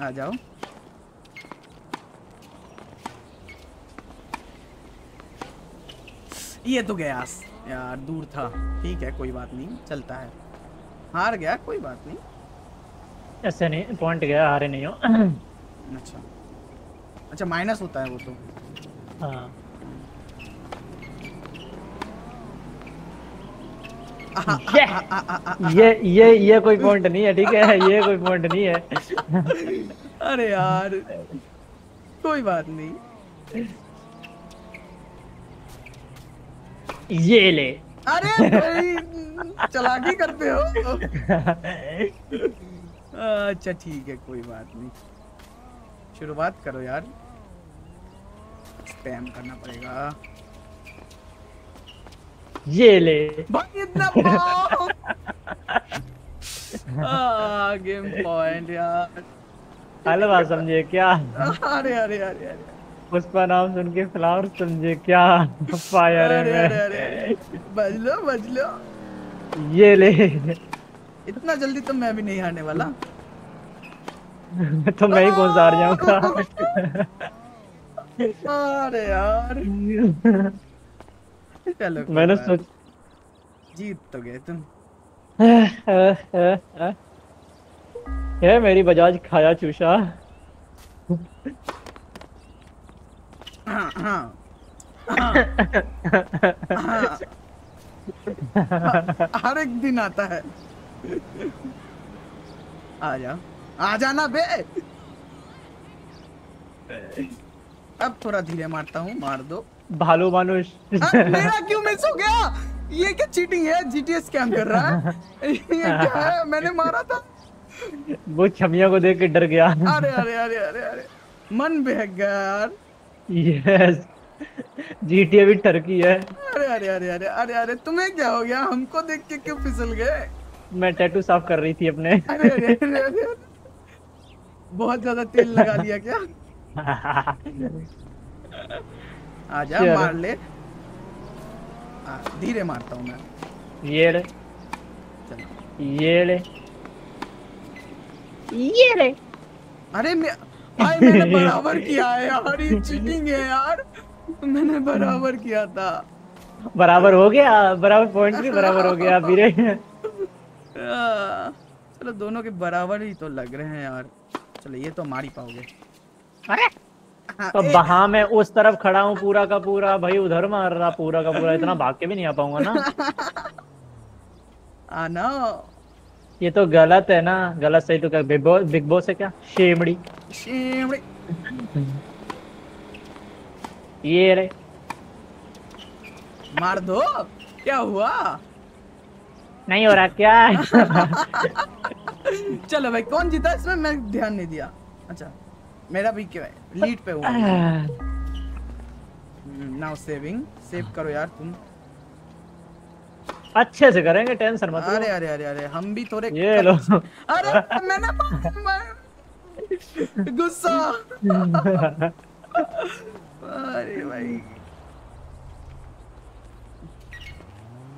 आ जाओ। ये तो गया यार दूर था। ठीक है कोई बात नहीं चलता है। हार गया कोई बात नहीं। ऐसे नहीं पॉइंट गया हारे नहीं हो। [CLEARS THROAT] अच्छा। अच्छा माइनस होता है वो तो। हाँ। [LAUGHS] ये ये ये ये कोई पॉइंट नहीं है ठीक है? [LAUGHS] ये कोई पॉइंट नहीं है। अरे यार कोई बात नहीं। [LAUGHS] ये ले। अरे चलाकी करते हो? अच्छा ठीक है कोई बात नहीं। शुरुआत करो यार। स्पैम करना पड़ेगा। ये ले। भाई इतना गेम पॉइंट यार। हलवा समझे क्या? अरे अरे अरे अरे। पुष्पा नाम सुन के फ्लावर समझे क्या फायर है अरे बज लो बज लो ये ले। इतना जल्दी तो मैं भी नहीं हारने वाला। तो मैं ही कौन सा हार जाऊँगा? अरे यार। चलो मैंने सोच जीत तो गए तुम। है मेरी बजाज खाया चूषा हाँ। हर एक दिन आता है। आ जा आ जाना बे। अब थोड़ा धीरे मारता हूँ मार दो। भालू मानुष मेरा क्यों मिस हो गया? ये क्या चीटिंग है? जीटीए स्कैम कर रहा है? ये क्या है? मैंने मारा था। वो छमिया को देख के डर गया। अरे अरे अरे अरे अरे। मन बहक गया यार। यस जीटीए भी टर्की है। अरे अरे अरे अरे अरे अरे तुम्हें क्या हो गया? हमको देख के क्यों फिसल गए? मैं टैटू साफ़ कर रही थी अपने। अरे अरे अरे अरे। बहुत ज़्यादा तेल लगा दिया क्या? [LAUGHS] आजा मार ले। धीरे मारता हूँ मैं। ये ले। चलो। ये ले। ये ले। अरे मैं भाई मैंने [LAUGHS] बराबर किया है यार ये चीटिंग है यार। मैंने बराबर किया था। बराबर हो गया बराबर पॉइंट भी बराबर हो गया आ, चलो दोनों के बराबर ही तो लग रहे हैं यार। चलो ये तो मार ही पाओगे। अरे! हाँ, तो वहाँ मैं उस तरफ़ खड़ा हूँ पूरा का पूरा भाई उधर मार रहा पूरा का पूरा इतना भाग के भी नहीं आ पाऊँगा ना। [LAUGHS] आना। ये तो गलत है ना गलत सही तो क्या बिग बॉस बिग बॉस है क्या? शेमड़ी। शिमड़ी। ये रे। मार दो। क्या हुआ? नहीं हो रहा क्या? [LAUGHS] चलो भाई कौन जीता? इसमें मैं ध्यान नहीं दिया। अच्छा मेरा भी क्या है? लीड पे हुआ नाउ सेविंग सेव करो यार तुम। अच्छे से करेंगे टेंशन मत अरे अरे अरे अरे हम भी थोड़े ये लो। अरे मैंने मैं- गुस्सा। अरे भाई।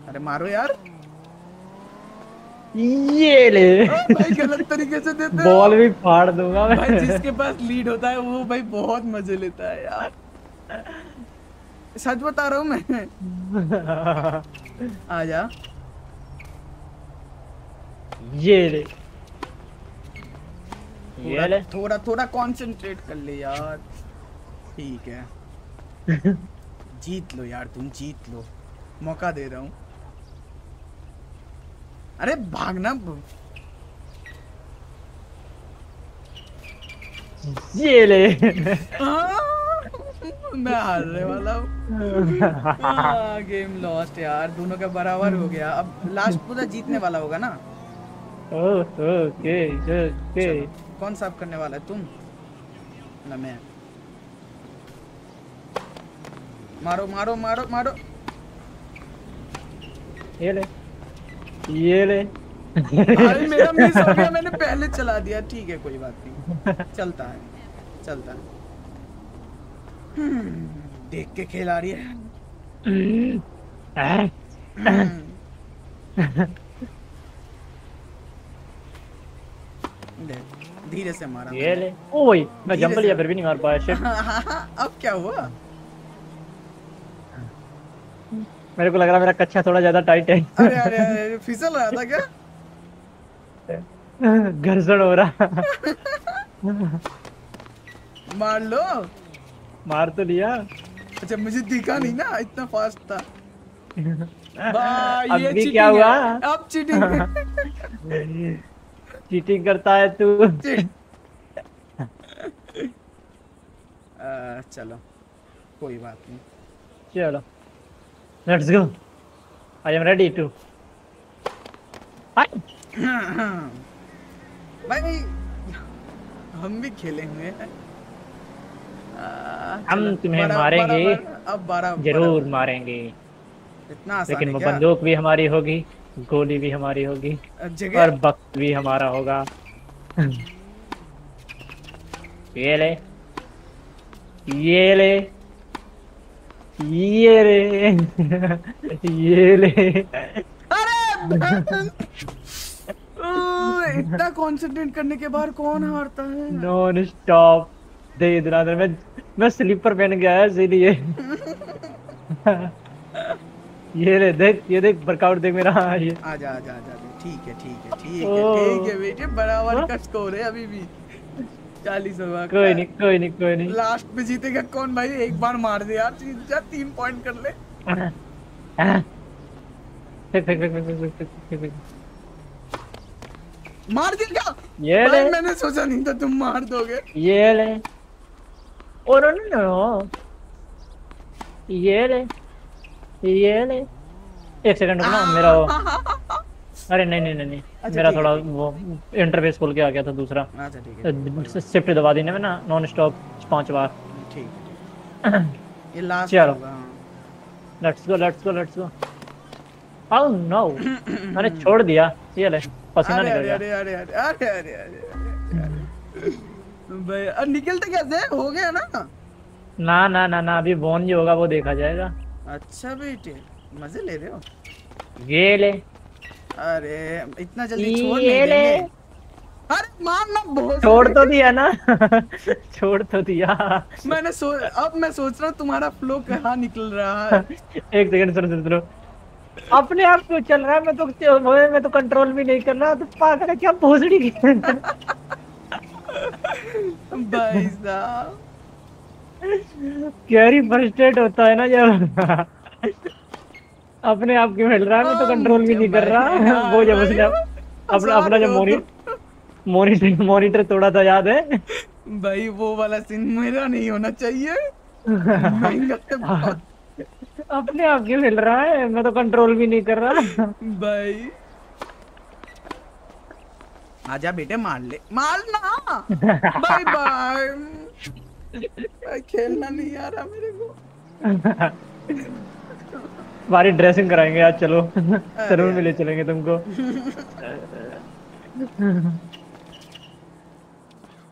अरे मारो यार। ये ले। भाई गलत तरीके से देते बॉल भी फाड़ दूँगा मैं। भाई जिसके पास लीड होता है वो भाई बहुत मज़े लेता है यार। सच बता रहा हूँ मैं। [LAUGHS] आजा ये ले ये थोड़ा ले। थोड़ा थोड़ा कंसंट्रेट कर ले यार। ठीक है। [LAUGHS] जीत लो यार तुम जीत लो। मौका दे रहा हूँ। अरे भागना। ये ले। हाँ, मैं हारने वाला हूँ। [LAUGHS] हाँ, गेम लॉस्ट यार दोनों का बराबर हो गया। अब लास्ट पूरा जीतने वाला होगा ना? Okay okay. कौन साफ़ करने वाला है? तुम? ना मैं। मारो मारो मारो मारो। ये ले ये ले। अरे मेरा मिस हो गया मैंने पहले चला दिया। ठीक है कोई बात नहीं। चलता है चलता है। देख के खेल आ रही है धीरे से मारा ये ले। ओए मैं जंप लिया फिर भी नहीं मार पाया शिट [LAUGHS] अब क्या हुआ? मेरे को लग रहा मेरा कच्चा थोड़ा ज़्यादा टाइट है। अरे अरे अरे फिसल रहा था क्या? [LAUGHS] घर्षण हो रहा। मार लो। मार तो लिया। अच्छा मुझे दिखा नहीं ना इतना फास्ट था। [LAUGHS] भाई ये cheating क्या हुआ? अब चीटिंग चीटिंग [LAUGHS] करता है तू। [LAUGHS] चलो कोई बात नहीं। चलो let's go I am ready to भाई हम भी खेले हुए हैं। हम तुम्हें मारेंगे। अब बारह ज़रूर मारेंगे। इतना लेकिन वो बंदूक भी हमारी होगी गोली भी हमारी होगी और वक्त भी हमारा होगा। ये ले ये ले ये ले ये ले। अरे इतना कंसंट्रेट करने के बाद कौन हारता है? नॉन स्टॉप दे दिला दे मैं। मैं स्लीपर पहन के आया इसीलिए। ये ले देख ये देख वर्कआउट देख मेरा। हाँ ये आजा आजा आजा ठीक है ठीक है ठीक है ठीक है बेटे बराबर हाँ। का स्कोर है अभी भी। चालीस हज़ार कोई नहीं कोई नहीं कोई नहीं। लास्ट में जीतेगा कौन भाई? एक बार मार दे यार जा तीन पॉइंट कर ले। हाँ। हाँ। मार दिया क्या? ये ले। मैंने सोचा नहीं था तुम मार दोगे। ये ले। Oro no. ये ले ये ले एक सेकंड रुकना मेरा वो अरे नहीं नहीं नहीं, नहीं। अच्छा, मेरा थोड़ा वो इंटरफेस खोल के आ गया था दूसरा। अच्छा ठीक है शिफ्ट दबा दी ना नॉन स्टॉप पाँच बार। ठीक [CLEARS THROAT] ये लास्ट चलो। Let's go let's go let's go oh no मैंने छोड़ दिया। ये ले पसीना निकल गया। अरे अरे अरे अरे अरे। [CLEARS THROAT] [CLEARS THROAT] भाई निकलते कैसे? हो गया ना? ना ना ना ना अभी बोन जो होगा वो देखा जाएगा। अच्छा बेटे मज़े ले रहे हो? ये ले। अरे इतना जल्दी छोड़ ये नहीं ले। अरे मारना बहुत छोड़ तो दिया ना। [LAUGHS] छोड़ तो दिया। मैंने सो अब मैं सोच रहा हूँ तुम्हारा फ्लो कहाँ निकल रहा है। [LAUGHS] एक सेकंड सुनो सुनो सुनो। अपने आप क्यों चल रहा है? मैं तो मैं तो कंट्रोल भी नहीं कर रहा तो पागल है क्या? भोसड़ी की [LAUGHS] [LAUGHS] भाई साहब। कैरी फ्रस्ट्रेट होता है ना जब अपने आप क्यों हिल रहा है मैं तो कंट्रोल भी नहीं कर रहा। [LAUGHS] वो जब उसने अपना अपना जब मॉनिटर मॉनिटर मॉनिटर तोड़ा था याद है? भाई वो वाला सीन मेरा नहीं होना चाहिए। बहुत [LAUGHS] अपने आप क्यों हिल रहा है मैं तो कंट्रोल भी नहीं कर रहा। भाई। आजा बेटे मार ले। मारना? Bye bye. खेलना नहीं आ रहा मेरे को। हमारी ड्रेसिंग कराएँगे आज चलो। सलून में ले चलेंगे तुमको।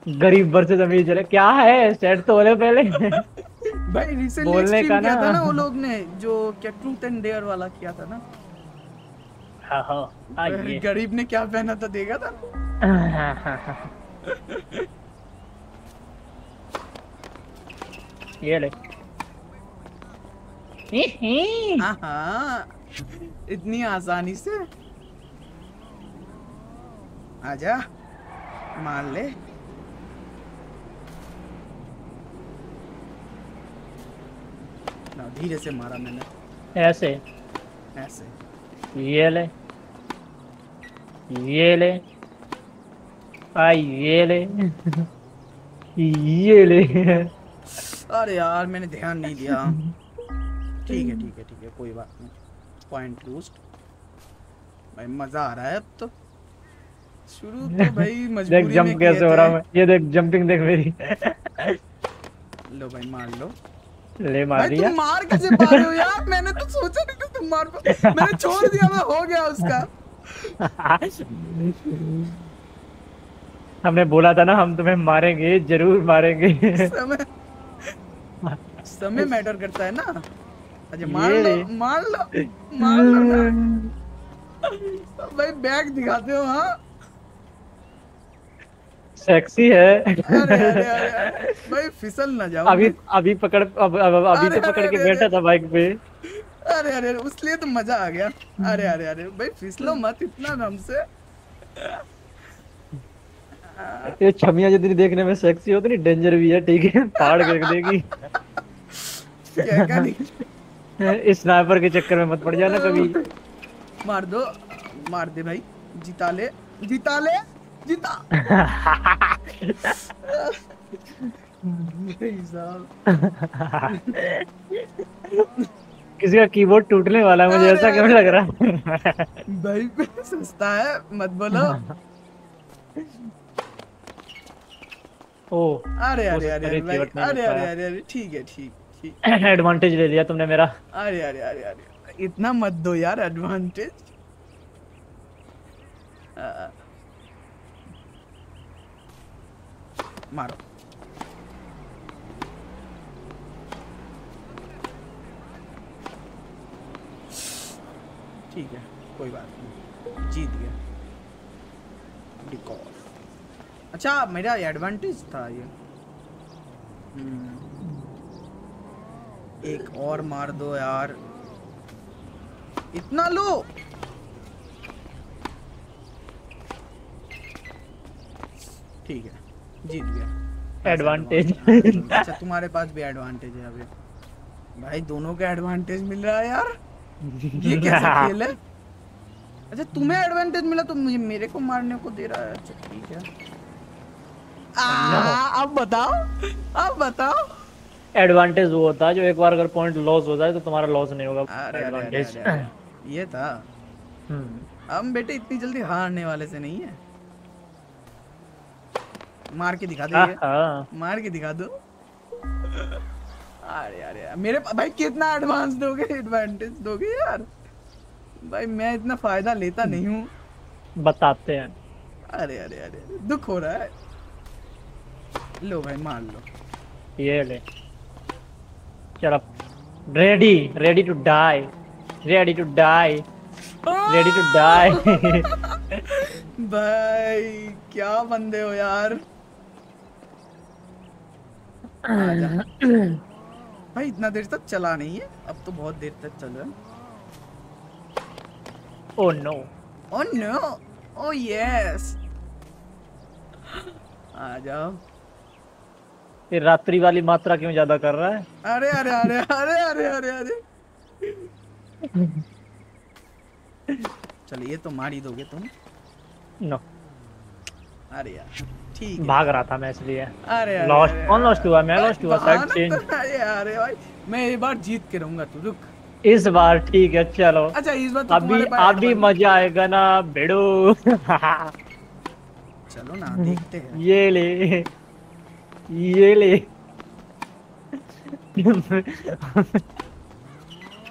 गरीब वर्सेस अमीर चले। क्या है? सेट तो होने पहले। भाई रिसेंटली बोलने का ना। था ना वो लोग ने जो क्या ट्रूथ एंड डेयर वाला किया था ना। गरीब ने क्या पहना था? देखा था? ये ले। हाँ हाँ। इतनी आसानी से? आजा मार ले। धीरे से मारा मैंने। ऐसे। ऐसे। ये ले ये ले आई ये ले ये ले अरे यार मैंने ध्यान नहीं दिया। ठीक है ठीक है ठीक है कोई बात नहीं। पॉइंट लूस्ट भाई मज़ा आ रहा है अब तो। शुरू तो भाई [LAUGHS] मजबूरी में जंप कैसे हो रहा। हूँ ये देख जंपिंग देख मेरी। लो भाई मार लो। ले मार भाई दिया। तुम मार कैसे पा रहे हो [LAUGHS] यार? मैंने तो सोचा नहीं था तुम मार पा मैंने छोड़ दिया मैं हो गया उसका। हमने बोला था ना हम तुम्हें मारेंगे ज़रूर मारेंगे। समय समय मैटर करता है ना। अच्छा मार लो। मार लो मार लो [LAUGHS] भाई बैग दिखाते हो हाँ? सेक्सी है। अरे अरे अरे अरे, भाई फिसल ना जाओ। अभी अभी पकड़ अब, अब, अभी तो पकड़ के बैठा था बाइक पे। अरे अरे उसलिए तो मज़ा आ गया। अरे अरे अरे भाई फिसलो मत इतना हमसे। ये छमिया जितनी देखने में सेक्सी होती नहीं डेंजर भी है ठीक है के रख देगी। इस स्नाइपर के चक्कर में मत पड़ जाना कभी। मार दो मार दे भाई जिता ले जिता ले। जिता [LAUGHS] किसी का कीबोर्ड टूटने वाला है मुझे ऐसा क्यों लग रहा है? भाई सस्ता है मत बोलो। ओ अरे अरे अरे अरे। अरे अरे ठीक है ठीक ठीक। [CLEARS THROAT] एडवांटेज ले लिया तुमने मेरा। अरे अरे अरे अरे इतना मत दो यार एडवांटेज मारो। ठीक है, कोई बात नहीं। जीत गया। डिकॉर अच्छा मेरा एडवांटेज था ये। हम्म। एक और मार दो यार। इतना लो। ठीक है। जीत गया। एडवांटेज अच्छा तुम्हारे पास भी एडवांटेज है अभी। भाई दोनों का एडवांटेज मिल रहा है यार। ये कैसा [LAUGHS] खेल है? अच्छा तुम्हें एडवांटेज मिला तो मुझे मेरे को मारने को दे रहा है। अच्छा ठीक है। आ, अब बताओ अब बताओ। एडवांटेज वो होता है जो एक बार अगर पॉइंट लॉस हो जाए तो तुम्हारा लॉस नहीं होगा। अरे एडवांटेज ये था। [LAUGHS] हम बेटे इतनी जल्दी हारने वाले से नहीं है। मार के दिखा दे ये। हाँ मार के दिखा दो। अरे अरे यार, मेरे भाई कितना एडवांस दोगे एडवांटेज दोगे यार। भाई मैं इतना फ़ायदा लेता नहीं हूँ। बताते हैं। अरे अरे अरे दुख हो रहा है। लो भाई मार लो। ये ले। चल। Ready ready to die ready to die ready to die भाई क्या बंदे हो यार। भाई इतना देर तक चला नहीं है। अब तो बहुत देर तक चल रहा है। Oh no Oh no! Oh yes! आ जाओ ये रात्रि वाली मात्रा क्यों ज़्यादा कर रहा है? अरे अरे अरे अरे अरे अरे अरे। चलिए तो मार ही दोगे तुम। नो अरे यार। ठीक भाग रहा था मैं इसलिए। अरे लॉस्ट कौन लॉस्ट हुआ? मैं लॉस्ट हुआ साइड चेंज तो- अरे अरे भाई। मैं ये बार जीत के रहूँगा तू रुक। इस बार ठीक है चलो। अच्छा इस बार तो अभी अभी मज़ा आएगा ना भिड़ो। चलो ना देखते हैं। ये ले। ये ले।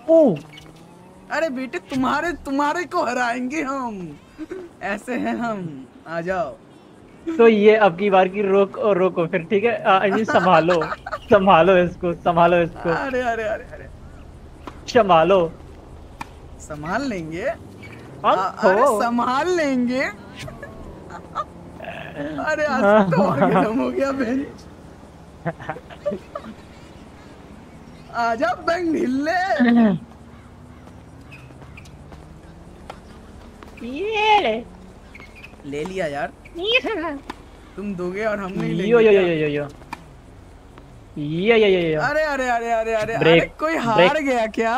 ओ! अरे बेटे तुम्हारे तुम्हारे को हराएँगे हम। ऐसे हैं हम। आ जाओ। तो ये अब की बार की रोक और रोको फिर ठीक है? आ, ये संभालो। संभालो इसको संभालो इसको। अरे अरे अरे अरे। संभालो। संभाल लेंगे। आ- अरे संभाल लेंगे। अरे आज तो और गरम हो गया बहन। आजा बैंक ढिल्ले ये ले। ले लिया यार। तुम दोगे और हम नहीं यो yo yo yo yo yo. Yo yo यो अरे अरे अरे अरे अरे अरे कोई हार break. गया क्या?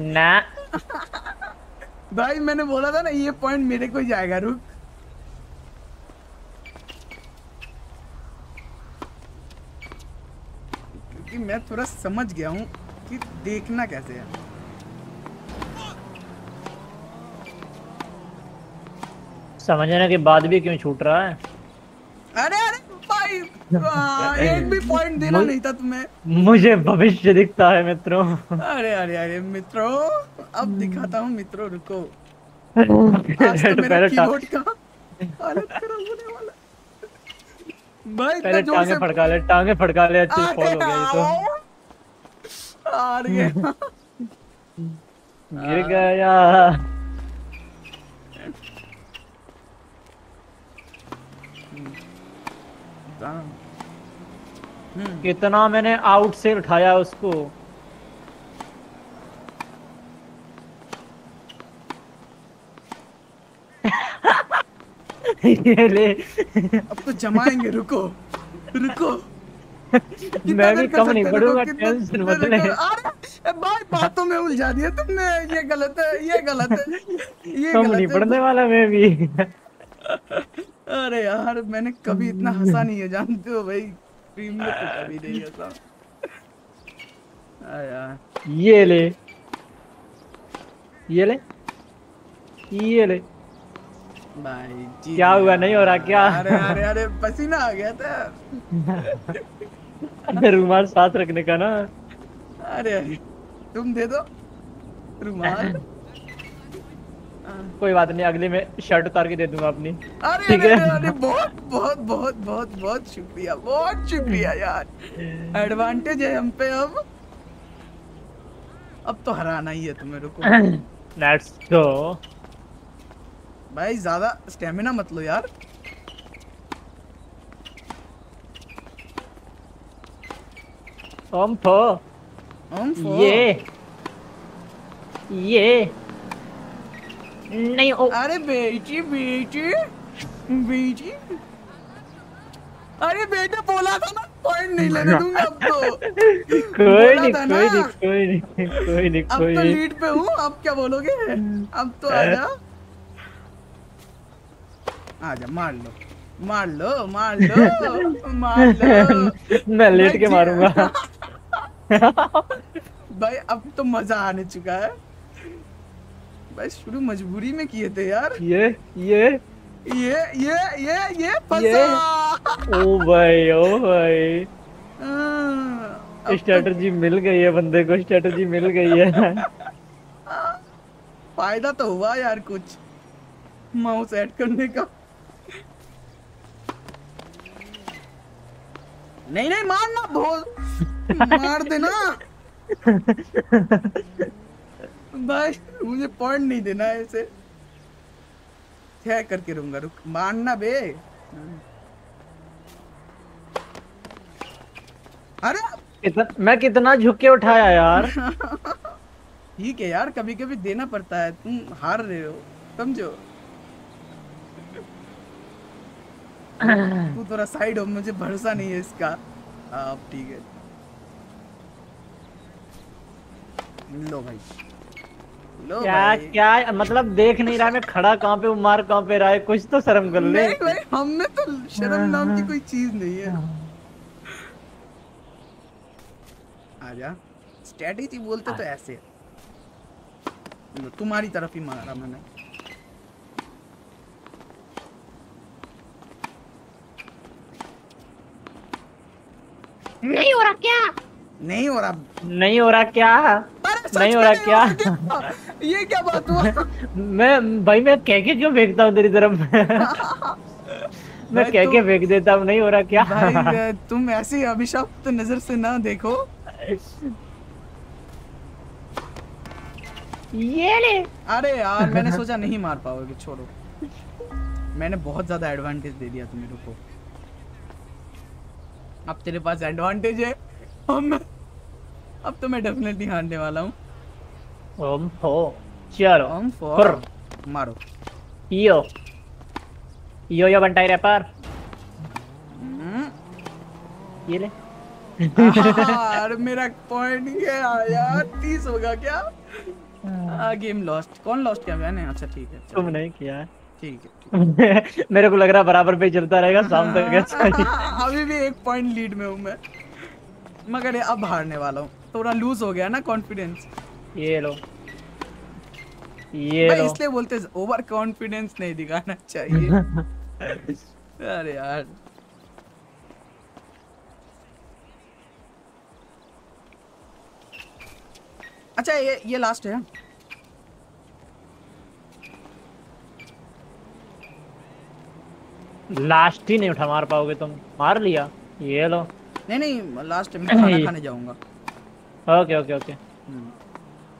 ना। भाई मैंने बोला था ना ये पॉइंट मेरे को ही जाएगा रुक। क्योंकि मैं थोड़ा समझ गया हूँ कि देखना कैसे है। समझने के बाद भी क्यों छूट रहा है? अरे अरे भाई आ, [LAUGHS] एक भी पॉइंट देना मुझ- नहीं था तुम्हें। मुझे भविष्य दिखता है मित्रों। अरे अरे अरे मित्रों अब दिखाता हूँ मित्रों रुको। [LAUGHS] आज तो मेरे पहले कीबोर्ड का हालत खराब होने वाला भाई इतना ज़ोर टांगे से फड़का ले टांगे फड़का ले अच्छे फॉल हो। हार गया। तो [LAUGHS] गिर गया। हम्म। कितना मैंने आउट से उठाया उसको। ये ले। अब तो जमाएँगे रुको रुको। मैं भी कम नहीं? पड़ूँगा टेंशन मत ले। अरे भाई बातों में उलझा दिया तुमने ये गलत है ये गलत है ये कम गलत नहीं। पड़ने वाला मैं भी। अरे यार मैंने कभी इतना हंसा नहीं है जानते हो भाई? स्ट्रीम में तो कभी नहीं हंसा यार। ये ले। ये ले। ये ले। भाई जी क्या हुआ, नहीं हो रहा क्या? अरे अरे अरे पसीना आ गया था। अरे रुमाल साथ रखने का ना। अरे अरे तुम दे दो। रुमाल। कोई बात नहीं अगले में शर्ट उतार के दे दूँगा अपनी। अरे ठीक है। अरे बहुत बहुत बहुत बहुत बहुत शुक्रिया बहुत शुक्रिया यार। एडवांटेज है हम पे अब। अब तो हराना ही है तुम्हें रुको। लेट्स गो भाई ज़्यादा स्टेमिना मत लो यार। ओम फो हम फो ये। ये। नहीं ओ अरे बेटी बेटी बेटी। अरे बेटे बोला था ना पॉइंट नहीं [LAUGHS] लेने दूँगा अब तो कोई नहीं कोई नहीं कोई नहीं कोई नहीं अब तो लीड पे हूँ अब क्या बोलोगे? अब तो आजा आजा मार लो मार लो मार लो मार लो। [LAUGHS] मैं लेट के मारूँगा। [LAUGHS] भाई अब तो मज़ा आने चुका है। भाई शुरू मजबूरी में किए थे यार। ये ये। ये ये ये ये फंसा। ओ भाई ओ भाई। हाँ, तो स्ट्रेटजी मिल गई है बंदे को स्ट्रेटजी मिल गई है। फ़ायदा तो हुआ यार कुछ माउस ऐड करने का। नहीं नहीं मारना बहुत मार देना। भाई मुझे पॉइंट नहीं देना है इसे करके रहूँगा रुक मारना बे। अरे कितना मैं कितना झुक के उठाया यार। [LAUGHS] ठीक है यार कभी कभी देना पड़ता है तुम हार रहे हो समझो। [CLEARS THROAT] तू थोड़ा साइड हो मुझे भरोसा नहीं है इसका। आप ठीक है। लो भाई। क्या क्या मतलब देख नहीं रहा मैं खड़ा कहाँ पे मार कहाँ पे रहा है कुछ तो शर्म कर ले। नहीं भाई हमने तो शर्म नाम की कोई चीज़ नहीं है। आजा। स्ट्रेटेजी बोलते तो ऐसे। तुम्हारी तरफ़ ही मारा मैंने। नहीं हो रहा क्या? नहीं हो रहा। नहीं हो रहा क्या? नहीं हो रहा क्या? ये क्या बात हुआ? [LAUGHS] मैं भाई मैं कह के क्यों फेंकता हूँ तेरी तरफ़? मैं कह के फेंक देता हूँ नहीं हो रहा क्या? भाई तुम ऐसे अभिशाप्त नज़र से ना देखो। ये ले। अरे यार मैंने [LAUGHS] सोचा नहीं मार पाओगे छोड़ो। मैंने बहुत ज़्यादा एडवांटेज दे दिया तुम्हें रुको। अब तेरे पास एडवांटेज है। अब मैं अब तो मैं डेफिनेटली हारने वाला हूँ। ओम हो चलो ऑन फॉर मारो। यो यो यो बंटाई रैपर हम्म। ये ले यार मेरा पॉइंट गया यार तीस होगा क्या? आ, गेम लॉस्ट कौन लॉस्ट किया मैंने? अच्छा ठीक है। तुम नहीं किया ठीक है [LAUGHS] मेरे को लग रहा है बराबर पे चलता रहेगा शाम तक। अच्छा [LAUGHS] अभी भी एक पॉइंट लीड में हूँ मैं। मगर अब हारने वाला हूँ। थोड़ा लूज हो गया ना कॉन्फिडेंस ये लो। ये भाई लो। इसलिए बोलते ओवर कॉन्फिडेंस नहीं दिखाना चाहिए। [LAUGHS] अरे यार। अच्छा ये ये लास्ट है। लास्ट ही नहीं उठा मार पाओगे तुम। मार लिया। ये लो। नहीं नहीं लास्ट मैं खाना खाने जाऊँगा। [CLEARS THROAT] Okay okay okay.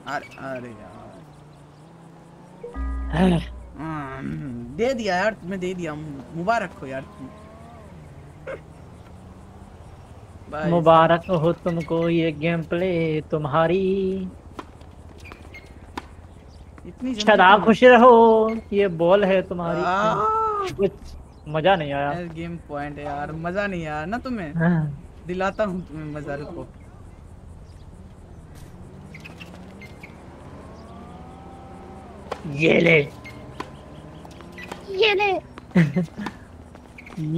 अरे अरे यार। हम्म, दे दिया यार तुम्हें दे दिया। मुबारक हो यार मुबारक हो तुमको ये गेम प्ले तुम्हारी। इतनी सदा खुश रहो ये बॉल है तुम्हारी। कुछ मज़ा नहीं आया। गेम पॉइंट है यार मज़ा नहीं आया ना तुम्हें? हाँ। दिलाता हूँ तुम्हें मज़ा रुको। ये ले ये ले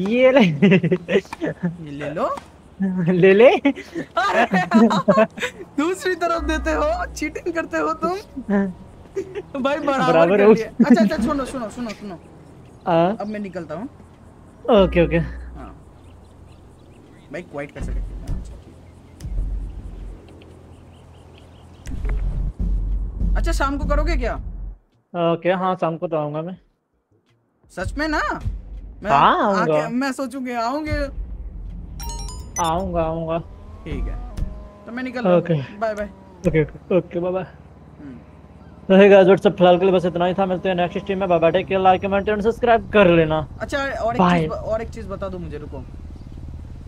ये ले ये ले लो ले ले अरे दूसरी तरफ़ देते हो चीटिंग करते हो तुम। भाई बराबर कर लिया। अच्छा अच्छा सुनो सुनो सुनो सुनो। हाँ, अब मैं निकलता हूँ। Okay okay. हाँ। भाई क्वाइट कर सकते ठीक। अच्छा शाम को करोगे क्या? ओके हाँ शाम को तो आऊँगा मैं। सच में ना? मैं हाँ, आऊँगा। मैं सोचूँगे आऊँगे? आऊँगा आऊँगा। ठीक है। तो मैं निकल रहा. हूँ। Bye bye. Okay okay okay bye bye. Hmm. तो है गाइस व्हाट्सअप फ़िलहाल के लिए बस इतना ही था। मिलते हैं नेक्स्ट स्ट्रीम में। Bye bye take care like comment and subscribe कर लेना। अच्छा और एक चीज़ और एक चीज़ बता दो मुझे रुको।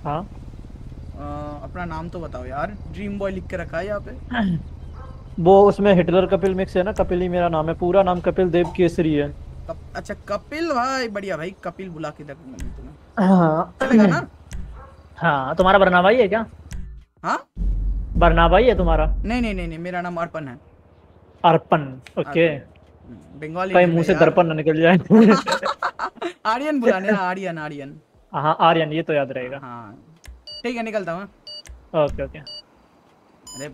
हाँ? अपना नाम तो बताओ यार। ड्रीम बॉय लिख के रखा है यहाँ पे। [CLEARS THROAT] वो उसमें हिटलर कपिल मिक्स है ना कपिल ही मेरा नाम है पूरा नाम कपिल देव केसरी है। कप, अच्छा कपिल भाई बढ़िया भाई कपिल बुला के मैं तुम्हें। हाँ। हाँ तुम्हारा बरनाबाई है क्या? हाँ? बरनाबाई है तुम्हारा? नहीं नहीं नहीं नहीं मेरा नाम अर्पण है। अर्पण ओके। हम्म, बंगाली कहीं मुँह से दर्पण ना निकल जाए। [LAUGHS] आर्यन बुलाने हाँ, आर्यन आर्यन। हाँ आर्यन ये तो याद रहेगा। हाँ ठीक है निकलता हूँ। Okay okay. अरे